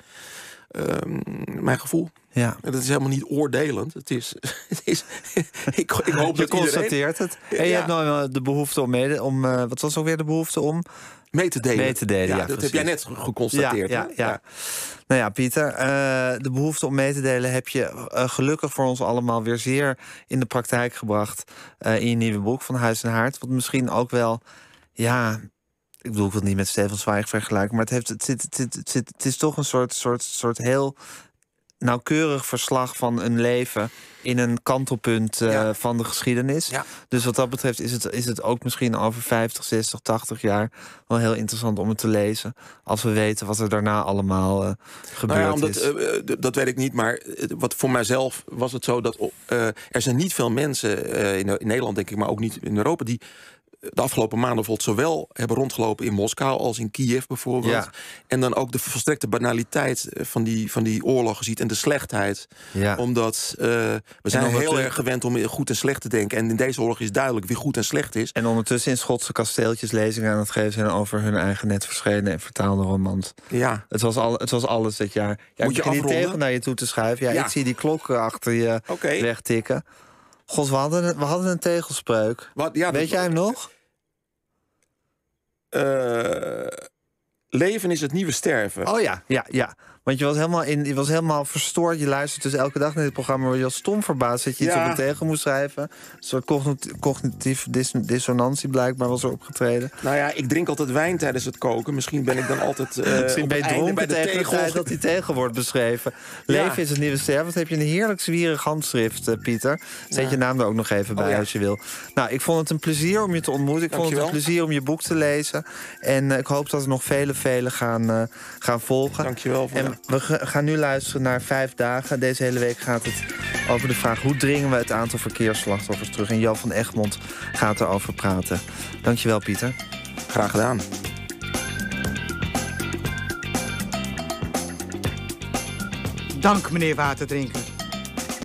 ehm, mijn gevoel. Ja. En dat is helemaal niet oordelend. Het is, het is ik, ik hoop Je dat iedereen constateert het. En je Ja. hebt nou de behoefte om mede, om, wat was ook weer de behoefte om? Mee te delen. Mee te delen, ja, dat precies. heb jij net geconstateerd. Ja, hè? ja, ja. Nou ja, Pieter, eh, de behoefte om mee te delen heb je eh, gelukkig voor ons allemaal weer zeer in de praktijk gebracht eh, in je nieuwe boek van Huis en Haard. Wat misschien ook wel, ja, ik bedoel, ik wil het niet met Stefan Zweig vergelijken, maar het, heeft, het, zit, het, zit, het, zit, het is toch een soort, soort, soort heel nauwkeurig verslag van een leven in een kantelpunt eh, Ja. van de geschiedenis. Ja. Dus wat dat betreft is het, is het ook misschien over 50, 60, 80 jaar wel heel interessant om het te lezen. Als we weten wat er daarna allemaal eh, gebeurd Nou ja, omdat, is. eh, dat weet ik niet, maar wat voor mijzelf was het zo dat er zijn niet veel mensen in, in Nederland, denk ik, maar ook niet in Europa, die de afgelopen maanden bijvoorbeeld zowel hebben rondgelopen in Moskou als in Kiev bijvoorbeeld. Ja. En dan ook de volstrekte banaliteit eh, van die, van die oorlogen ziet en de slechtheid. ja. Omdat eh, we zijn heel erg gewend om goed en slecht te denken. En in deze oorlog is duidelijk wie goed en slecht is. En ondertussen in Schotse kasteeltjes lezingen aan het geven zijn over hun eigen net verschenen en vertaalde romans. Ja, Het was, al, het was alles dit jaar. Ja, Moet je afronden? tegel naar je toe te schuiven. Ja, Ja. ik zie die klok achter je oké. wegtikken. God, we hadden, een- we hadden een tegelspreuk. Wat- ja, Weet jij hem nog? eh, leven is het nieuwe sterven. Oh ja, ja, ja. Want je was helemaal, in, je was helemaal verstoord. Je luistert dus elke dag naar dit programma... waar je als stom verbaasd dat je iets Ja. op een tegel moest schrijven. Een soort cognit- cognitief dis- dissonantie blijkbaar was er opgetreden. Nou ja, ik drink altijd wijn tijdens het koken. Misschien ben ik dan altijd. eh Misschien ben je einde bij dronken de tegen de tegel. tijd dat die tegel wordt beschreven. Ja. Leven is het nieuwe sterven. Wat heb je een heerlijk zwierig handschrift, eh, Pieter. Zet Ja. je naam er ook nog even bij Oh, ja. als je wil. Nou, ik vond het een plezier om je te ontmoeten. Ik vond het een plezier om je boek te lezen. En eh, ik hoop dat er nog vele, vele gaan, gaan volgen. Dankjewel voor En we ga- gaan nu luisteren naar vijf dagen. Deze hele week gaat het over de vraag... hoe dringen we het aantal verkeersslachtoffers terug? En Jan van Egmond gaat erover praten. Dankjewel, Pieter. Graag gedaan. Dank, meneer Waterdrinker.